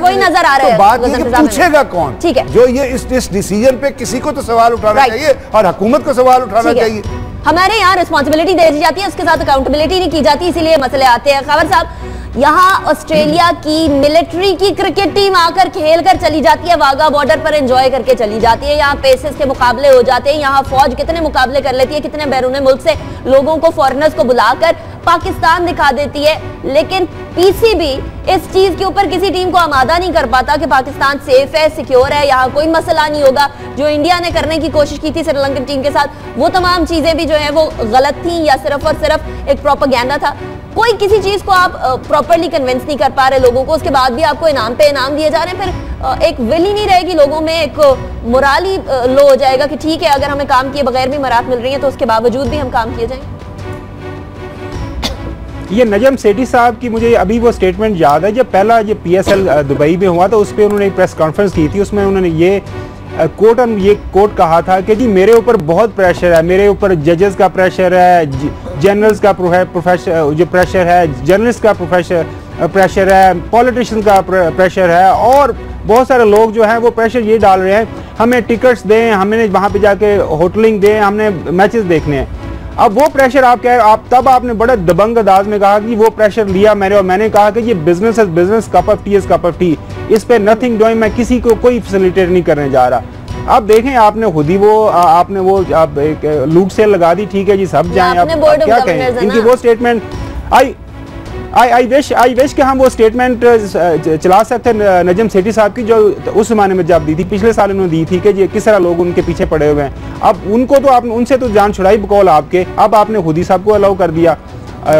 تو بات یہ کہ۔ پوچھے گا کون۔ جو یہ اس اس ڈیسیجن پہ کسی کو تو سوال اٹھانا. چاہیے اور حکومت کو سوال اٹھانا چاہیے۔ ہمارے یہاں رسپانسبلٹی دے دی جاتی ہے اس کے ساتھ اکاؤنٹبلٹی نہیں کی جاتی اسی لیے مسئلے آتے ہیں۔ خبر صاحب یہاں آسٹریلیا کی ملٹری کی کرکٹ ٹیم آ کر کھیل کر چلی جاتی ہے واگا بارڈر پر انجوائے کر کے چلی جاتی ہے۔ یہاں پیسز کے مقابلے ہو جاتے ہیں یہاں فوج کتنے مقابلے کر لیتی ہے کتنے بیرون ملک سے لوگوں کو فورنرز کو بلا کر پاکستان دکھا دیتی ہے۔ لیکن پی سی بی اس چیز کے اوپر کسی ٹیم کو آمادہ نہیں کر پاتا کہ پاکستان سیف ہے سیکیور ہے، یہاں کوئی مسئلہ نہیں ہوگا۔ جو انڈیا نے کرنے کی کوشش کی تھی سری لنکن ٹیم کے ساتھ، وہ تمام چیزیں بھی جو ہیں وہ غلط تھیں یا صرف اور صرف ایک پروپاگینڈا تھا۔ کوئی کسی چیز کو آپ پراپرلی کنونس نہیں کر پا رہے لوگوں کو۔ اس کے بعد بھی آپ کو انعام پہ انعام دیے جا رہے ہیں۔ پھر ایک ول ہی نہیں رہے گی لوگوں میں، ایک مرال ہی لو ہو جائے گا کہ ٹھیک ہے، اگر ہمیں کام کیے بغیر بھی مرات مل رہی ہیں تو اس کے باوجود بھی ہم کام کیے جائیں۔ یہ نجم سیٹی صاحب کی مجھے ابھی وہ سٹیٹمنٹ یاد ہے، جب پہلا یہ پی ایس ایل دبئی میں ہوا تو اس پہ انہوں نے ایک پریس کانفرنس کی تھی، اس میں انہوں نے یہ کوٹ یہ کوٹ کہا تھا کہ جی میرے اوپر بہت پریشر ہے، میرے اوپر ججز کا پریشر ہے جنرلز کا پروفیشر جو پریشر ہے جرنلسٹ کا پروفیشر پریشر ہے پولیٹیشن کا پریشر ہے، اور بہت سارے لوگ جو ہیں وہ پریشر یہ ڈال رہے ہیں، ہمیں ٹکٹس دیں، ہمیں وہاں پہ جا کے ہوٹلنگ دیں، ہم نے میچز دیکھنے ہیں۔ اب وہ پریشر آپ کہہ آپ تب آپ نے بڑے دبنگ انداز میں کہا کہ وہ پریشر لیا میں نے اور میں نے کہا کہ یہ business is business cup of tea is cup of tea اس پہ نتھنگ ڈوئنگ میں کسی کو کوئی فیسلیٹیٹ نہیں کرنے جا رہا۔ اب دیکھیں آپ نے خود ہی وہ آپ نے وہ آپ لوٹ سیل لگا دی ٹھیک ہے جی سب جائیں۔ آپ آپ کیا کہیں؟ ہے ان کی۔ وہ سٹیٹمنٹ آئی آئی آئی وش آئی وش کہ ہم وہ سٹیٹمنٹ چلا سکتے ہیں نجم سیٹی صاحب کی جو اس زمانے میں جب دی تھی، پچھلے سال انہوں نے دی تھی کہ یہ کس طرح لوگ ان کے پیچھے پڑے ہوئے ہیں۔ اب ان کو تو آپ، ان سے تو جان چھڑائی بقول آپ کے۔ اب آپ نے خود ہی صاحب کو الاؤ کر دیا۔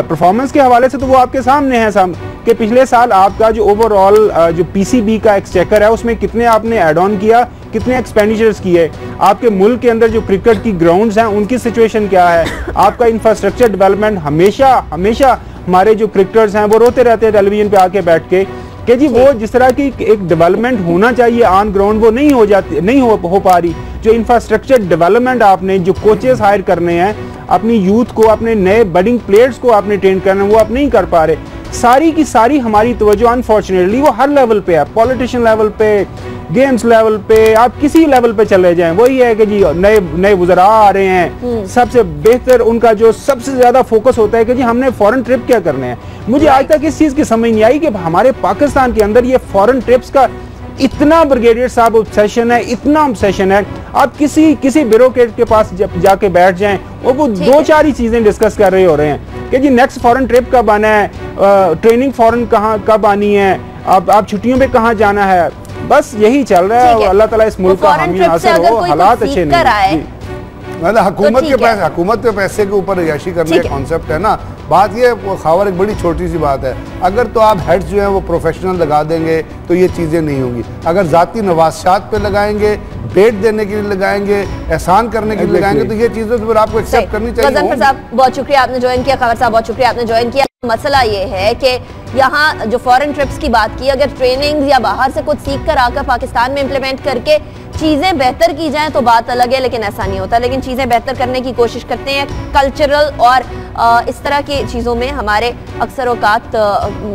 پرفارمنس کے حوالے سے تو وہ آپ کے سامنے ہیں سام، کہ پچھلے سال آپ کا جو اوور آل جو پی سی بی کا ایکسچیکر ہے، اس میں کتنے آپ نے ایڈ آن کیا، کتنے ایکسپینڈیچرز کیے۔ آپ کے ملک کے اندر جو کرکٹ کی گراؤنڈز ہیں، ان کی سچویشن کیا ہے؟ آپ کا انفراسٹرکچر ڈیولپمنٹ ہمیشہ ہمیشہ ہمارے جو کرکٹرز ہیں وہ روتے رہتے ہیں ٹیلی ویژن پہ آ کے بیٹھ کے کہ جی وہ جس طرح کی ایک ڈیولپمنٹ ہونا چاہیے آن گراؤنڈ وہ نہیں ہو جاتی نہیں ہو پا رہی۔ جو انفراسٹرکچر ڈیولپمنٹ آپ نے جو کوچز ہائر کرنے ہیں اپنی یوتھ کو اپنے نئے بڈنگ پلیئرز کو آپ نے ٹرین کرنا وہ آپ نہیں کر پا رہے۔ ساری کی ساری ہماری توجہ انفارچونیٹلی وہ ہر لیول پہ ہے۔ پولیٹیشن لیول پہ گیمز لیول پہ آپ کسی لیول پہ چلے جائیں وہی ہے کہ جی نئے نئے وزراء آ رہے ہیں۔ سب سے بہتر ان کا جو سب سے زیادہ فوکس ہوتا ہے کہ جی ہم نے فورن ٹرپ کیا کرنے ہیں۔ مجھے آج تک اس چیز کی سمجھ نہیں آئی کہ ہمارے پاکستان کے اندر یہ فورن ٹرپس کا اتنا بریگیڈیئر صاحب obsession ہے اتنا obsession ہے۔ آپ کسی کسی بیوروکریٹ کے پاس جب جا کے بیٹھ جائیں اور وہ دو۔ چار ہی چیزیں ڈسکس کر رہے ہو رہے ہیں کہ جی نیکسٹ فورن ٹرپ کب آنا ہے؟ ٹریننگ فورن کہاں کب آنی ہے؟ آپ آپ چھٹیوں پہ کہاں جانا ہے؟ بس یہی چل رہا ہے اللہ تعالیٰ اس ملک کا حامی ناصر ہو حالات اچھے نہیں۔ مطلب حکومت کے۔ پیسے حکومت کے پیسے کے اوپر عیاشی کرنے کا ہے۔ کانسیپٹ ہے نا بات یہ خاور ایک بڑی چھوٹی سی بات ہے اگر تو آپ ہیڈز جو ہیں وہ پروفیشنل لگا دیں گے تو یہ چیزیں نہیں ہوں گی اگر ذاتی نوازشات پہ لگائیں گے بیٹ دینے کے لیے لگائیں گے احسان کرنے کے لیے لگائیں گے تو یہ چیزیں تو پھر آپ کو ایکسیپٹ کرنی چاہیے غزنفر ہوں گی۔ صاحب بہت شکریہ آپ نے جوائن کیا خبر صاحب بہت شکریہ آپ نے جوائن کیا مسئلہ یہ ہے کہ یہاں جو فورن ٹرپس کی بات کی، اگر ٹریننگ یا باہر سے کچھ سیکھ کر آ کر پاکستان میں امپلیمنٹ کر کے چیزیں بہتر کی جائیں تو بات الگ ہے، لیکن ایسا نہیں ہوتا۔ لیکن چیزیں بہتر کرنے کی کوشش کرتے ہیں کلچرل اور اس طرح کی چیزوں میں ہمارے اکثر اوقات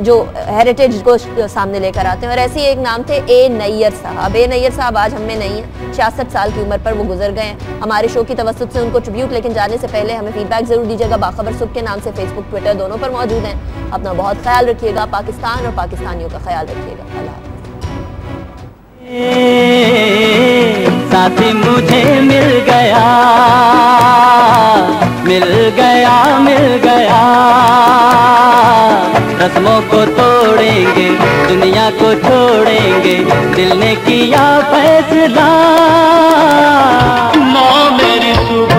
جو ہیریٹیج کو سامنے لے کر آتے ہیں۔ اور ایسے ہی ایک نام تھے، اے نیئر صاحب۔ اے نیئر صاحب آج ہم میں نہیں ہیں۔ چھیاسٹھ سال کی عمر پر وہ گزر گئے ہیں۔ ہمارے شو کی توسط سے ان کو ٹریبیوٹ لیکن جانے سے پہلے ہمیں فیڈ بیک ضرور دیجیے گا۔ باخبر صبح کے نام سے فیس بک ٹویٹر دونوں پر موجود ہیں۔ اپنا بہت خیال رکھیے گا، پاکستان اور پاکستانیوں کا خیال رکھیے گا۔ اللہ حافظ۔ ساتھی مجھے مل گیا مل گیا مل گیا۔ رسموں کو توڑیں گے، دنیا کو چھوڑیں گے، دل نے کیا فیصلہ؟ ماں میری صبح